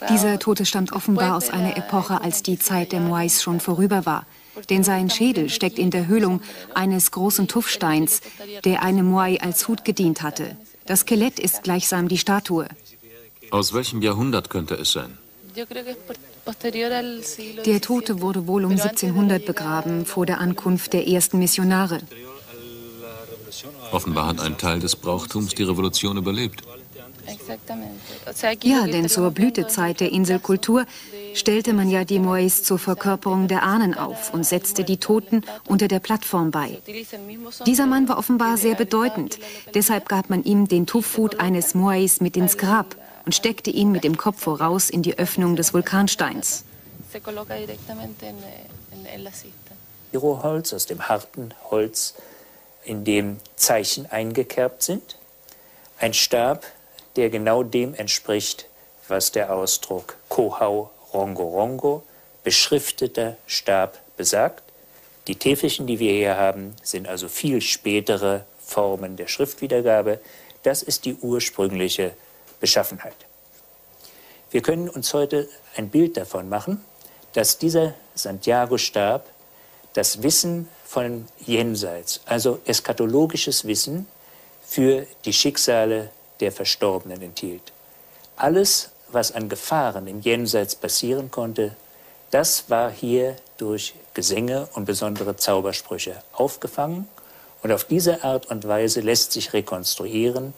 Dieser Tote stammt offenbar aus einer Epoche, als die Zeit der Moais schon vorüber war. Denn sein Schädel steckt in der Höhlung eines großen Tuffsteins, der einem Moai als Hut gedient hatte. Das Skelett ist gleichsam die Statue. Aus welchem Jahrhundert könnte es sein? Der Tote wurde wohl um 1700 begraben, vor der Ankunft der ersten Missionare. Offenbar hat ein Teil des Brauchtums die Revolution überlebt. Ja, denn zur Blütezeit der Inselkultur stellte man ja die Moais zur Verkörperung der Ahnen auf und setzte die Toten unter der Plattform bei. Dieser Mann war offenbar sehr bedeutend, deshalb gab man ihm den Tuffhut eines Moais mit ins Grab und steckte ihn mit dem Kopf voraus in die Öffnung des Vulkansteins. Holz aus dem harten Holz, in dem Zeichen eingekerbt sind. Ein Stab, der genau dem entspricht, was der Ausdruck Kohau Rongo Rongo, beschrifteter Stab, besagt. Die Täfelchen, die wir hier haben, sind also viel spätere Formen der Schriftwiedergabe. Das ist die ursprüngliche Beschaffenheit. Wir können uns heute ein Bild davon machen, dass dieser Santiago-Stab das Wissen von Jenseits, also eskatologisches Wissen für die Schicksale der Verstorbenen enthielt. Alles, was an Gefahren im Jenseits passieren konnte, das war hier durch Gesänge und besondere Zaubersprüche aufgefangen und auf diese Art und Weise lässt sich rekonstruieren,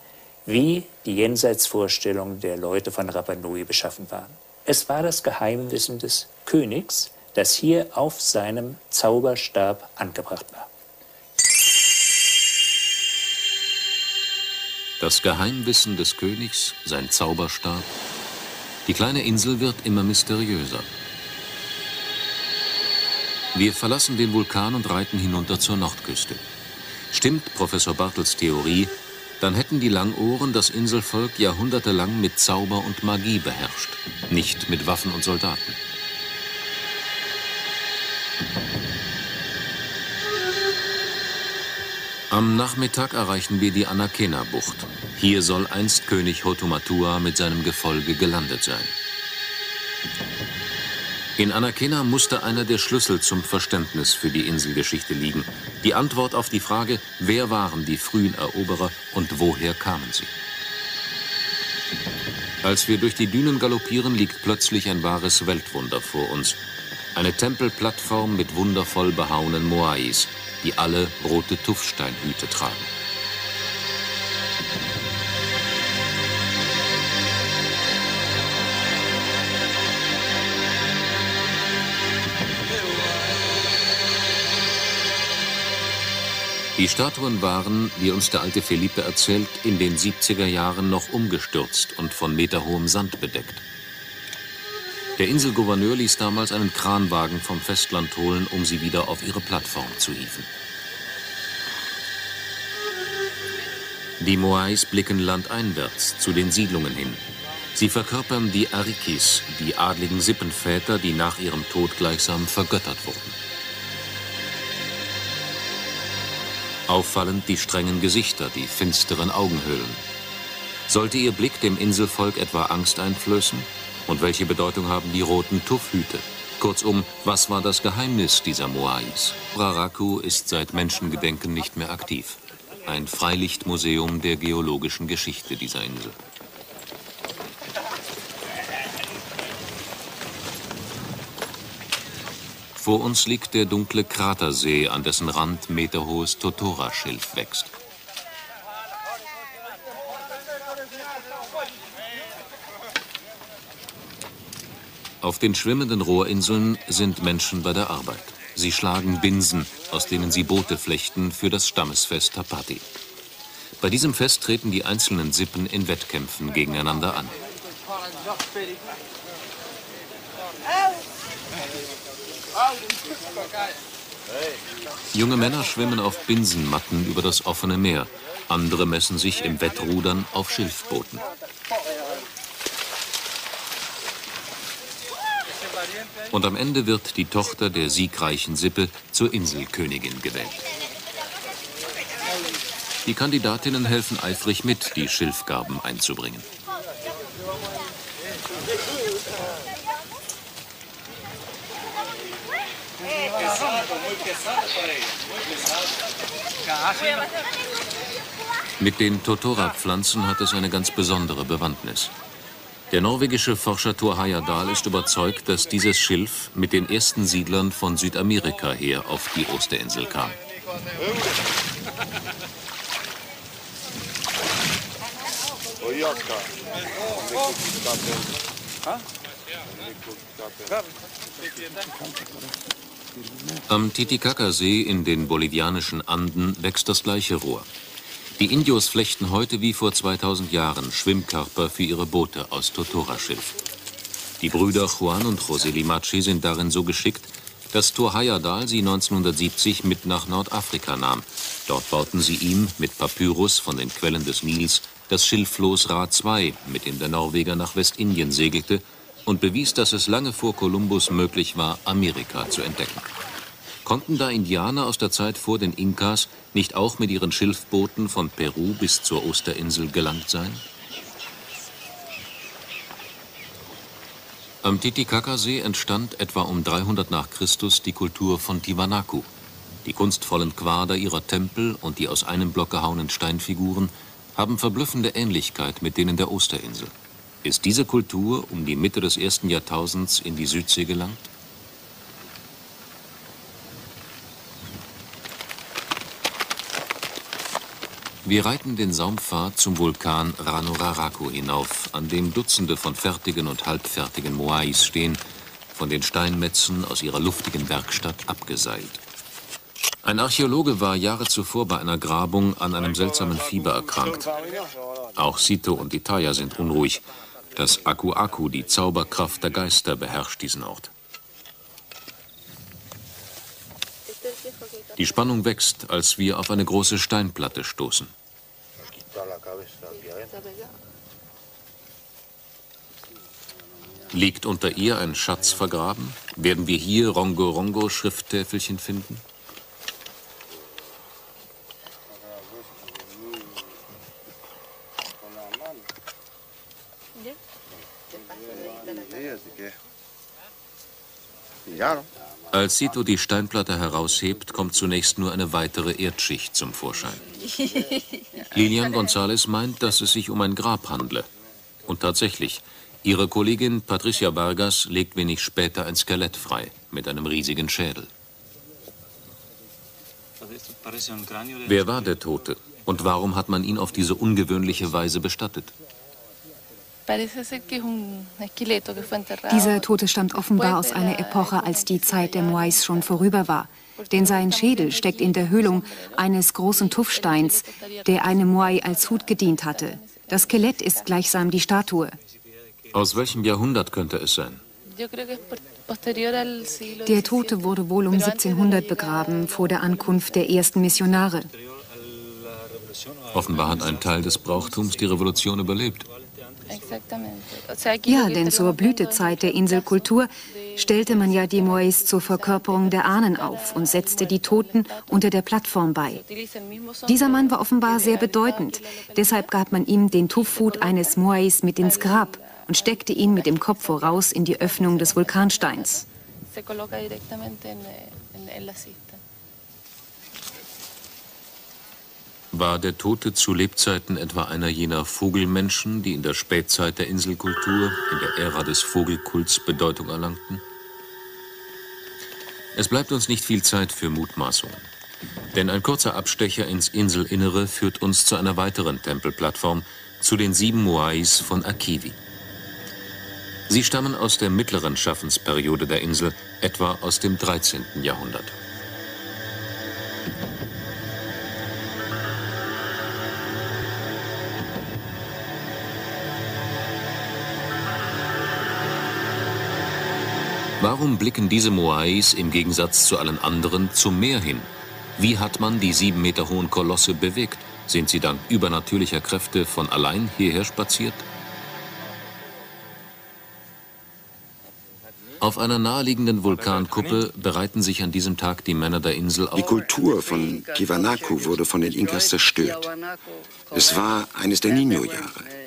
wie die Jenseitsvorstellungen der Leute von Rapa Nui beschaffen waren. Es war das Geheimwissen des Königs, das hier auf seinem Zauberstab angebracht war. Das Geheimwissen des Königs, sein Zauberstab. Die kleine Insel wird immer mysteriöser. Wir verlassen den Vulkan und reiten hinunter zur Nordküste. Stimmt Professor Bartels Theorie, dann hätten die Langohren das Inselvolk jahrhundertelang mit Zauber und Magie beherrscht, nicht mit Waffen und Soldaten. Am Nachmittag erreichen wir die Anakena-Bucht. Hier soll einst König Hotumatua mit seinem Gefolge gelandet sein. In Anakena musste einer der Schlüssel zum Verständnis für die Inselgeschichte liegen. Die Antwort auf die Frage, wer waren die frühen Eroberer und woher kamen sie? Als wir durch die Dünen galoppieren, liegt plötzlich ein wahres Weltwunder vor uns. Eine Tempelplattform mit wundervoll behauenen Moais, die alle rote Tuffsteinhüte tragen. Die Statuen waren, wie uns der alte Felipe erzählt, in den 70er Jahren noch umgestürzt und von meterhohem Sand bedeckt. Der Inselgouverneur ließ damals einen Kranwagen vom Festland holen, um sie wieder auf ihre Plattform zu hieven. Die Moais blicken landeinwärts zu den Siedlungen hin. Sie verkörpern die Arikis, die adligen Sippenväter, die nach ihrem Tod gleichsam vergöttert wurden. Auffallend die strengen Gesichter, die finsteren Augenhöhlen. Sollte ihr Blick dem Inselvolk etwa Angst einflößen? Und welche Bedeutung haben die roten Tuffhüte? Kurzum, was war das Geheimnis dieser Moais? Raraku ist seit Menschengedenken nicht mehr aktiv. Ein Freilichtmuseum der geologischen Geschichte dieser Insel. Vor uns liegt der dunkle Kratersee, an dessen Rand meterhohes Totora-Schilf wächst. Auf den schwimmenden Rohrinseln sind Menschen bei der Arbeit. Sie schlagen Binsen, aus denen sie Boote flechten für das Stammesfest Tapati. Bei diesem Fest treten die einzelnen Sippen in Wettkämpfen gegeneinander an. Junge Männer schwimmen auf Binsenmatten über das offene Meer. Andere messen sich im Wettrudern auf Schilfbooten. Und am Ende wird die Tochter der siegreichen Sippe zur Inselkönigin gewählt. Die Kandidatinnen helfen eifrig mit, die Schilfgarben einzubringen. Mit den Totora-Pflanzen hat es eine ganz besondere Bewandtnis. Der norwegische Forscher Thor Heyerdahl ist überzeugt, dass dieses Schilf mit den ersten Siedlern von Südamerika her auf die Osterinsel kam. Am Titicacasee in den bolivianischen Anden wächst das gleiche Rohr. Die Indios flechten heute wie vor 2000 Jahren Schwimmkörper für ihre Boote aus Totora-Schilf. Die Brüder Juan und José Limachi sind darin so geschickt, dass Thor Heyerdahl sie 1970 mit nach Nordafrika nahm. Dort bauten sie ihm mit Papyrus von den Quellen des Nils das Schilffloß Ra 2, mit dem der Norweger nach Westindien segelte und bewies, dass es lange vor Kolumbus möglich war, Amerika zu entdecken. Konnten da Indianer aus der Zeit vor den Inkas nicht auch mit ihren Schilfbooten von Peru bis zur Osterinsel gelangt sein? Am Titicacasee entstand etwa um 300 nach Christus die Kultur von Tiwanaku. Die kunstvollen Quader ihrer Tempel und die aus einem Block gehauenen Steinfiguren haben verblüffende Ähnlichkeit mit denen der Osterinsel. Ist diese Kultur um die Mitte des ersten Jahrtausends in die Südsee gelangt? Wir reiten den Saumpfad zum Vulkan Rano Raraku hinauf, an dem Dutzende von fertigen und halbfertigen Moais stehen, von den Steinmetzen aus ihrer luftigen Werkstatt abgeseilt. Ein Archäologe war Jahre zuvor bei einer Grabung an einem seltsamen Fieber erkrankt. Auch Sito und Itaya sind unruhig. Das Aku-Aku, die Zauberkraft der Geister, beherrscht diesen Ort. Die Spannung wächst, als wir auf eine große Steinplatte stoßen. Liegt unter ihr ein Schatz vergraben? Werden wir hier Rongo-Rongo-Schrifttäfelchen finden? Als Sito die Steinplatte heraushebt, kommt zunächst nur eine weitere Erdschicht zum Vorschein. Lilian González meint, dass es sich um ein Grab handle. Und tatsächlich, ihre Kollegin Patricia Vargas legt wenig später ein Skelett frei mit einem riesigen Schädel. Wer war der Tote und warum hat man ihn auf diese ungewöhnliche Weise bestattet? Dieser Tote stammt offenbar aus einer Epoche, als die Zeit der Moais schon vorüber war. Denn sein Schädel steckt in der Höhlung eines großen Tuffsteins, der einem Moai als Hut gedient hatte. Das Skelett ist gleichsam die Statue. Aus welchem Jahrhundert könnte es sein? Der Tote wurde wohl um 1700 begraben, vor der Ankunft der ersten Missionare. Offenbar hat ein Teil des Brauchtums die Revolution überlebt. Ja, denn zur Blütezeit der Inselkultur stellte man ja die Moais zur Verkörperung der Ahnen auf und setzte die Toten unter der Plattform bei. Dieser Mann war offenbar sehr bedeutend. Deshalb gab man ihm den Tuffhut eines Moais mit ins Grab und steckte ihn mit dem Kopf voraus in die Öffnung des Vulkansteins. War der Tote zu Lebzeiten etwa einer jener Vogelmenschen, die in der Spätzeit der Inselkultur, in der Ära des Vogelkults Bedeutung erlangten? Es bleibt uns nicht viel Zeit für Mutmaßungen. Denn ein kurzer Abstecher ins Inselinnere führt uns zu einer weiteren Tempelplattform, zu den sieben Moais von Akivi. Sie stammen aus der mittleren Schaffensperiode der Insel, etwa aus dem 13. Jahrhundert. Warum blicken diese Moais im Gegensatz zu allen anderen zum Meer hin? Wie hat man die sieben Meter hohen Kolosse bewegt? Sind sie dank übernatürlicher Kräfte von allein hierher spaziert? Auf einer naheliegenden Vulkankuppe bereiten sich an diesem Tag die Männer der Insel auf. Die Kultur von Tiwanaku wurde von den Inkas zerstört. Es war eines der Nino-Jahre.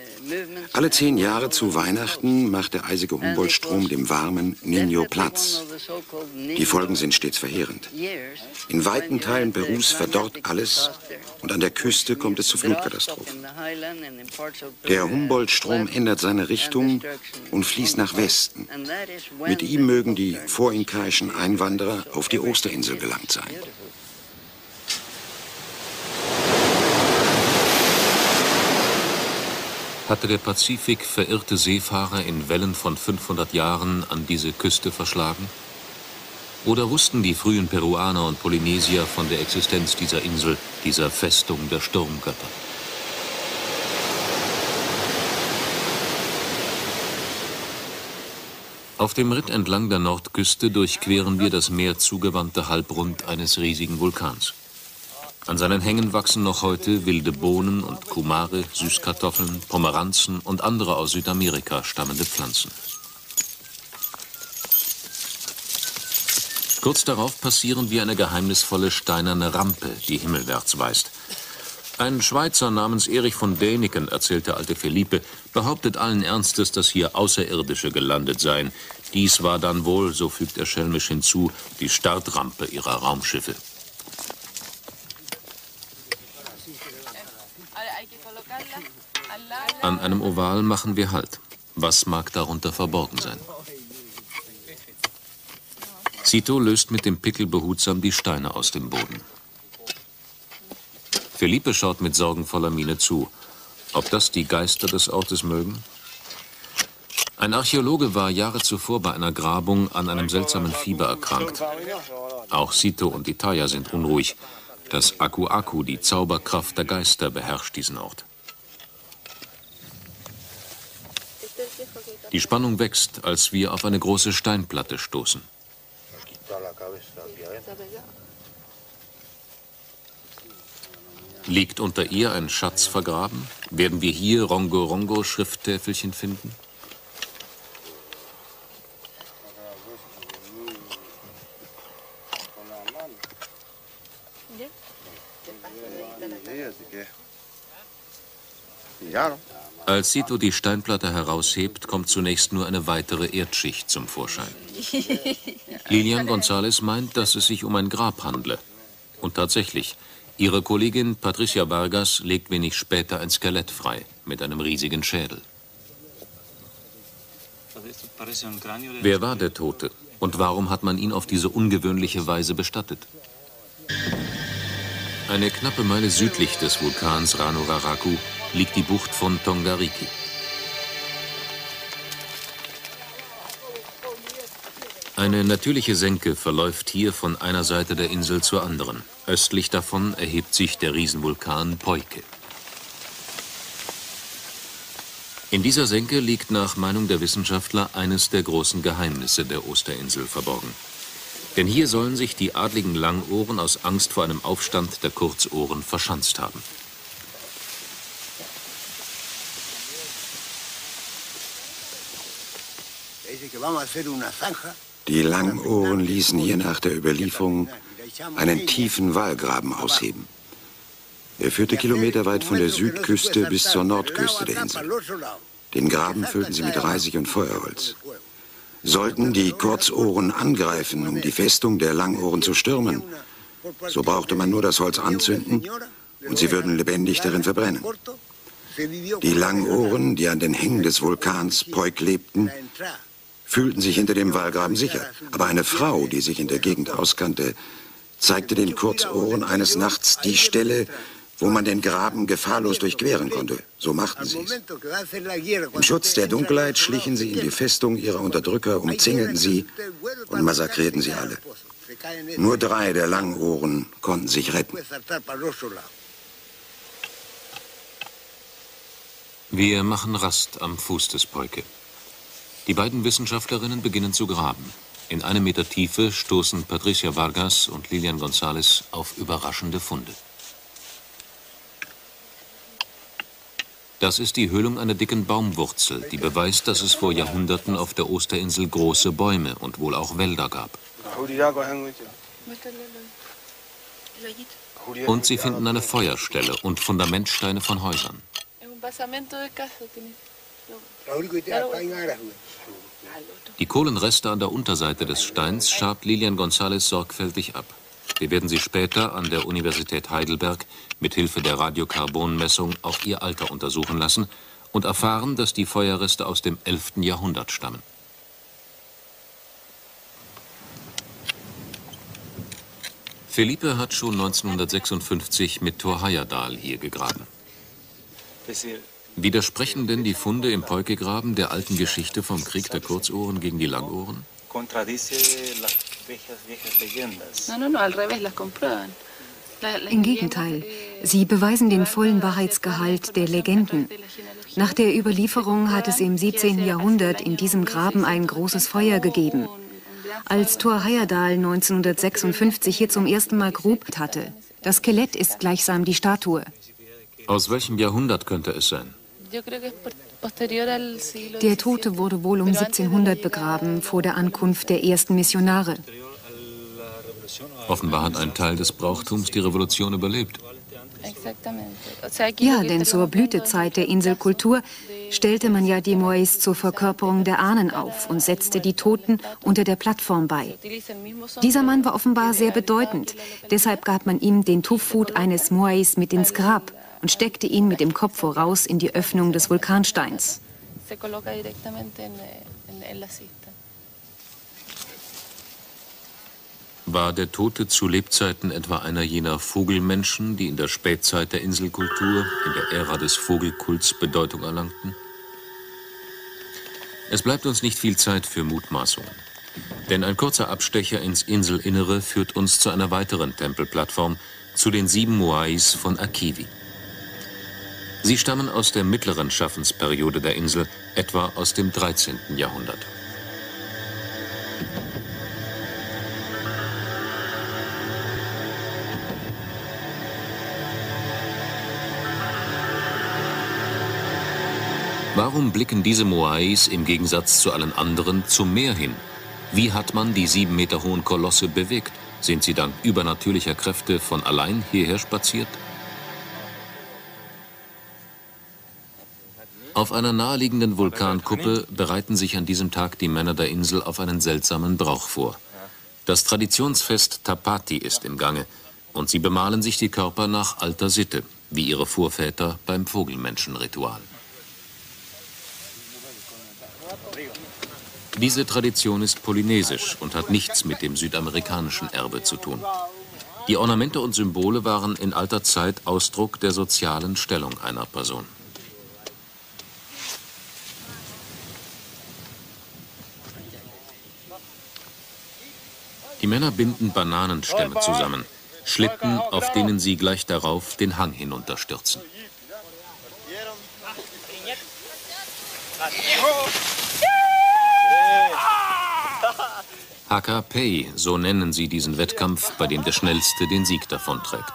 Alle zehn Jahre zu Weihnachten macht der eisige Humboldt-Strom dem warmen Nino Platz. Die Folgen sind stets verheerend. In weiten Teilen Perus verdorrt alles und an der Küste kommt es zu Flutkatastrophen. Der Humboldt-Strom ändert seine Richtung und fließt nach Westen. Mit ihm mögen die vorinkaischen Einwanderer auf die Osterinsel gelangt sein. Hatte der Pazifik verirrte Seefahrer in Wellen von 500 Jahren an diese Küste verschlagen? Oder wussten die frühen Peruaner und Polynesier von der Existenz dieser Insel, dieser Festung der Sturmgötter? Auf dem Ritt entlang der Nordküste durchqueren wir das Meer zugewandte Halbrund eines riesigen Vulkans. An seinen Hängen wachsen noch heute wilde Bohnen und Kumare, Süßkartoffeln, Pomeranzen und andere aus Südamerika stammende Pflanzen. Kurz darauf passieren wir eine geheimnisvolle steinerne Rampe, die himmelwärts weist. Ein Schweizer namens Erich von Däniken, erzählte alte Felipe, behauptet allen Ernstes, dass hier Außerirdische gelandet seien. Dies war dann wohl, so fügt er schelmisch hinzu, die Startrampe ihrer Raumschiffe. Einem Oval machen wir Halt. Was mag darunter verborgen sein? Cito löst mit dem Pickel behutsam die Steine aus dem Boden. Felipe schaut mit sorgenvoller Miene zu. Ob das die Geister des Ortes mögen? Ein Archäologe war Jahre zuvor bei einer Grabung an einem seltsamen Fieber erkrankt. Auch Sito und die sind unruhig. Das Aku-Aku, die Zauberkraft der Geister, beherrscht diesen Ort. Die Spannung wächst, als wir auf eine große Steinplatte stoßen. Liegt unter ihr ein Schatz vergraben? Werden wir hier Rongo-Rongo-Schrifttäfelchen finden? Als Sito die Steinplatte heraushebt, kommt zunächst nur eine weitere Erdschicht zum Vorschein. Lilian González meint, dass es sich um ein Grab handle. Und tatsächlich, ihre Kollegin Patricia Vargas legt wenig später ein Skelett frei mit einem riesigen Schädel. Wer war der Tote und warum hat man ihn auf diese ungewöhnliche Weise bestattet? Eine knappe Meile südlich des Vulkans Rano Raraku liegt die Bucht von Tongariki. Eine natürliche Senke verläuft hier von einer Seite der Insel zur anderen. Östlich davon erhebt sich der Riesenvulkan Poike. In dieser Senke liegt nach Meinung der Wissenschaftler eines der großen Geheimnisse der Osterinsel verborgen. Denn hier sollen sich die adligen Langohren aus Angst vor einem Aufstand der Kurzohren verschanzt haben. Die Langohren ließen hier nach der Überlieferung einen tiefen Wallgraben ausheben. Er führte kilometerweit von der Südküste bis zur Nordküste der Insel. Den Graben füllten sie mit Reisig und Feuerholz. Sollten die Kurzohren angreifen, um die Festung der Langohren zu stürmen, so brauchte man nur das Holz anzünden und sie würden lebendig darin verbrennen. Die Langohren, die an den Hängen des Vulkans Poik lebten, fühlten sich hinter dem Wallgraben sicher. Aber eine Frau, die sich in der Gegend auskannte, zeigte den Kurzohren eines Nachts die Stelle, wo man den Graben gefahrlos durchqueren konnte. So machten sie es. Im Schutz der Dunkelheit schlichen sie in die Festung ihrer Unterdrücker, umzingelten sie und massakrierten sie alle. Nur drei der Langohren konnten sich retten. Wir machen Rast am Fuß des Polke. Die beiden Wissenschaftlerinnen beginnen zu graben. In einem Meter Tiefe stoßen Patricia Vargas und Lilian González auf überraschende Funde. Das ist die Höhlung einer dicken Baumwurzel, die beweist, dass es vor Jahrhunderten auf der Osterinsel große Bäume und wohl auch Wälder gab. Und sie finden eine Feuerstelle und Fundamentsteine von Häusern. Die Kohlenreste an der Unterseite des Steins schabt Lilian González sorgfältig ab. Wir werden sie später an der Universität Heidelberg mit Hilfe der Radiokarbonmessung auf ihr Alter untersuchen lassen und erfahren, dass die Feuerreste aus dem 11. Jahrhundert stammen. Felipe hat schon 1956 mit Thor Heyerdahl hier gegraben. Widersprechen denn die Funde im Polkegraben der alten Geschichte vom Krieg der Kurzohren gegen die Langohren? Im Gegenteil, sie beweisen den vollen Wahrheitsgehalt der Legenden. Nach der Überlieferung hat es im 17. Jahrhundert in diesem Graben ein großes Feuer gegeben. Als Thor Heyerdahl 1956 hier zum ersten Mal grub hatte, das Skelett ist gleichsam die Statue. Aus welchem Jahrhundert könnte es sein? Der Tote wurde wohl um 1700 begraben, vor der Ankunft der ersten Missionare. Offenbar hat ein Teil des Brauchtums die Revolution überlebt. Ja, denn zur Blütezeit der Inselkultur stellte man ja die Moais zur Verkörperung der Ahnen auf und setzte die Toten unter der Plattform bei. Dieser Mann war offenbar sehr bedeutend, deshalb gab man ihm den Tuffhut eines Moais mit ins Grab und steckte ihn mit dem Kopf voraus in die Öffnung des Vulkansteins. War der Tote zu Lebzeiten etwa einer jener Vogelmenschen, die in der Spätzeit der Inselkultur, in der Ära des Vogelkults Bedeutung erlangten? Es bleibt uns nicht viel Zeit für Mutmaßungen. Denn ein kurzer Abstecher ins Inselinnere führt uns zu einer weiteren Tempelplattform, zu den sieben Moais von Akivi. Sie stammen aus der mittleren Schaffensperiode der Insel, etwa aus dem 13. Jahrhundert. Warum blicken diese Moais im Gegensatz zu allen anderen zum Meer hin? Wie hat man die sieben Meter hohen Kolosse bewegt? Sind sie dank übernatürlicher Kräfte von allein hierher spaziert? Auf einer naheliegenden Vulkankuppe bereiten sich an diesem Tag die Männer der Insel auf einen seltsamen Brauch vor. Das Traditionsfest Tapati ist im Gange und sie bemalen sich die Körper nach alter Sitte, wie ihre Vorväter beim Vogelmenschenritual. Diese Tradition ist polynesisch und hat nichts mit dem südamerikanischen Erbe zu tun. Die Ornamente und Symbole waren in alter Zeit Ausdruck der sozialen Stellung einer Person. Die Männer binden Bananenstämme zusammen, Schlitten, auf denen sie gleich darauf den Hang hinunterstürzen. Haka Pei, so nennen sie diesen Wettkampf, bei dem der Schnellste den Sieg davonträgt.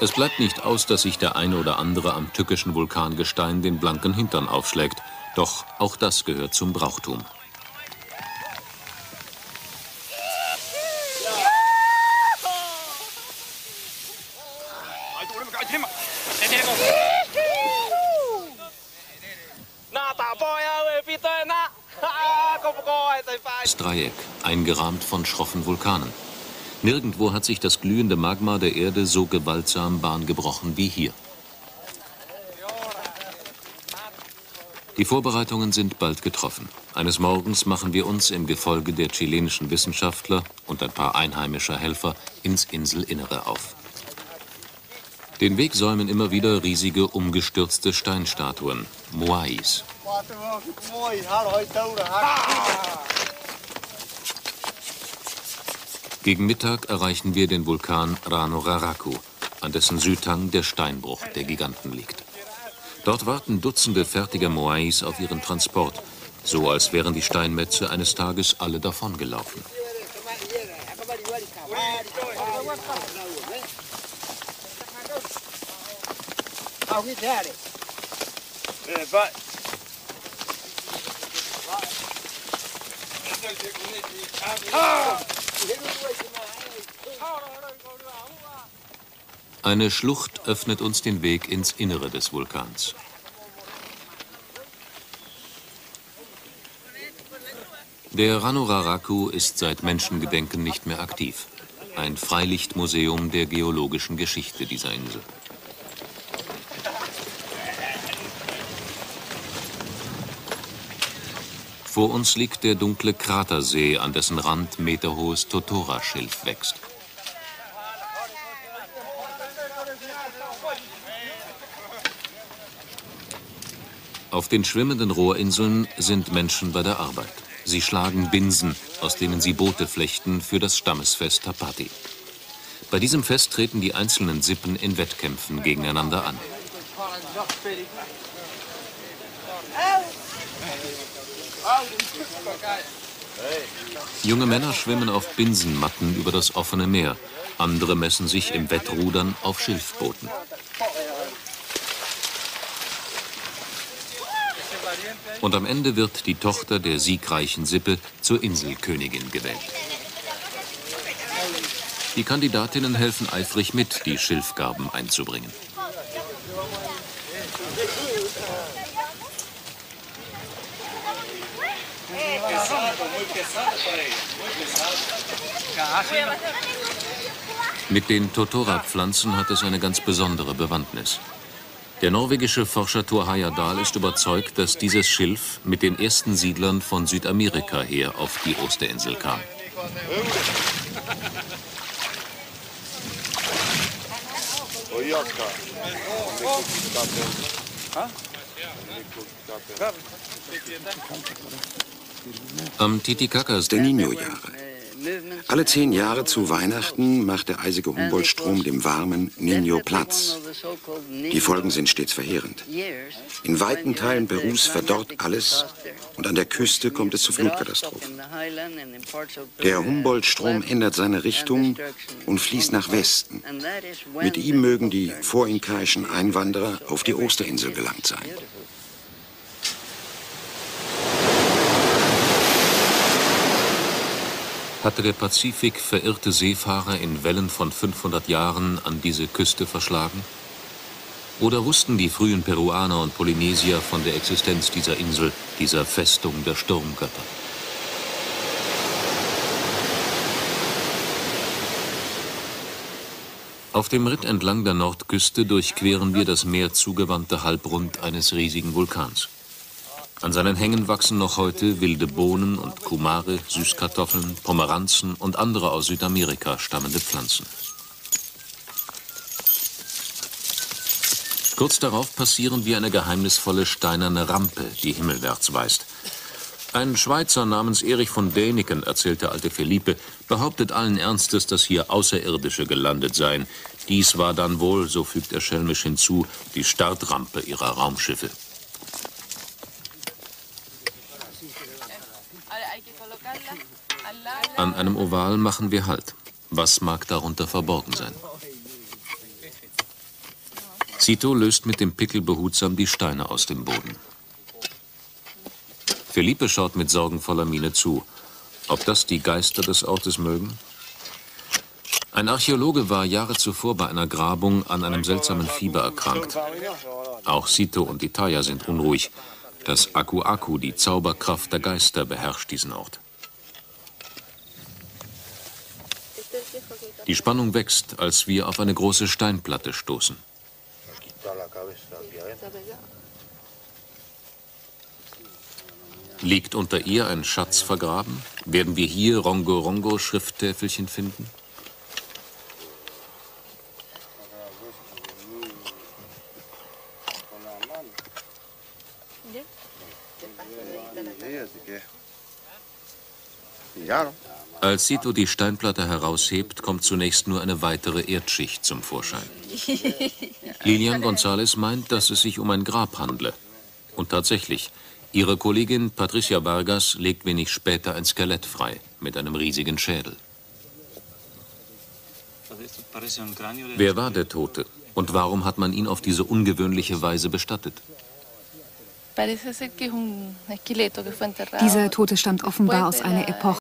Es bleibt nicht aus, dass sich der eine oder andere am tückischen Vulkangestein den blanken Hintern aufschlägt. Doch auch das gehört zum Brauchtum. Das Dreieck, eingerahmt von schroffen Vulkanen. Nirgendwo hat sich das glühende Magma der Erde so gewaltsam Bahn gebrochen wie hier. Die Vorbereitungen sind bald getroffen. Eines Morgens machen wir uns im Gefolge der chilenischen Wissenschaftler und ein paar einheimischer Helfer ins Inselinnere auf. Den Weg säumen immer wieder riesige umgestürzte Steinstatuen, Moais. Gegen Mittag erreichen wir den Vulkan Rano Raraku, an dessen Südhang der Steinbruch der Giganten liegt. Dort warten Dutzende fertiger Moais auf ihren Transport, so als wären die Steinmetze eines Tages alle davongelaufen. Eine Schlucht öffnet uns den Weg ins Innere des Vulkans. Der Ranuraraku ist seit Menschengedenken nicht mehr aktiv. Ein Freilichtmuseum der geologischen Geschichte dieser Insel. Vor uns liegt der dunkle Kratersee, an dessen Rand meterhohes Totora-Schilf wächst. Auf den schwimmenden Rohrinseln sind Menschen bei der Arbeit. Sie schlagen Binsen, aus denen sie Boote flechten für das Stammesfest Tapati. Bei diesem Fest treten die einzelnen Sippen in Wettkämpfen gegeneinander an. Junge Männer schwimmen auf Binsenmatten über das offene Meer. Andere messen sich im Wettrudern auf Schilfbooten. Und am Ende wird die Tochter der siegreichen Sippe zur Inselkönigin gewählt. Die Kandidatinnen helfen eifrig mit, die Schilfgarben einzubringen. Mit den Totora-Pflanzen hat es eine ganz besondere Bewandtnis. Der norwegische Forscher Thor Heyerdahl ist überzeugt, dass dieses Schilf mit den ersten Siedlern von Südamerika her auf die Osterinsel kam. Am Titicaca der Nino-Jahre. Alle zehn Jahre zu Weihnachten macht der eisige Humboldt-Strom dem warmen Nino Platz. Die Folgen sind stets verheerend. In weiten Teilen Perus verdorrt alles und an der Küste kommt es zu Flutkatastrophen. Der Humboldt-Strom ändert seine Richtung und fließt nach Westen. Mit ihm mögen die vorinkaischen Einwanderer auf die Osterinsel gelangt sein. Hatte der Pazifik verirrte Seefahrer in Wellen von 500 Jahren an diese Küste verschlagen? Oder wussten die frühen Peruaner und Polynesier von der Existenz dieser Insel, dieser Festung der Sturmgötter? Auf dem Ritt entlang der Nordküste durchqueren wir das Meer zugewandte Halbrund eines riesigen Vulkans. An seinen Hängen wachsen noch heute wilde Bohnen und Kumare, Süßkartoffeln, Pomeranzen und andere aus Südamerika stammende Pflanzen. Kurz darauf passieren wir eine geheimnisvolle steinerne Rampe, die himmelwärts weist. Ein Schweizer namens Erich von Däniken, erzählte alte Felipe, behauptet allen Ernstes, dass hier Außerirdische gelandet seien. Dies war dann wohl, so fügt er schelmisch hinzu, die Startrampe ihrer Raumschiffe. An einem Oval machen wir Halt. Was mag darunter verborgen sein? Cito löst mit dem Pickel behutsam die Steine aus dem Boden. Felipe schaut mit sorgenvoller Miene zu. Ob das die Geister des Ortes mögen? Ein Archäologe war Jahre zuvor bei einer Grabung an einem seltsamen Fieber erkrankt. Auch Cito und Itaya sind unruhig. Das Aku-Aku, die Zauberkraft der Geister, beherrscht diesen Ort. Die Spannung wächst, als wir auf eine große Steinplatte stoßen. Liegt unter ihr ein Schatz vergraben? Werden wir hier Rongo-Rongo-Schrifttäfelchen finden? Als Sito die Steinplatte heraushebt, kommt zunächst nur eine weitere Erdschicht zum Vorschein. Lilian González meint, dass es sich um ein Grab handle. Und tatsächlich, ihre Kollegin Patricia Vargas legt wenig später ein Skelett frei mit einem riesigen Schädel. Wer war der Tote und warum hat man ihn auf diese ungewöhnliche Weise bestattet? Dieser Tote stammt offenbar aus einer Epoche,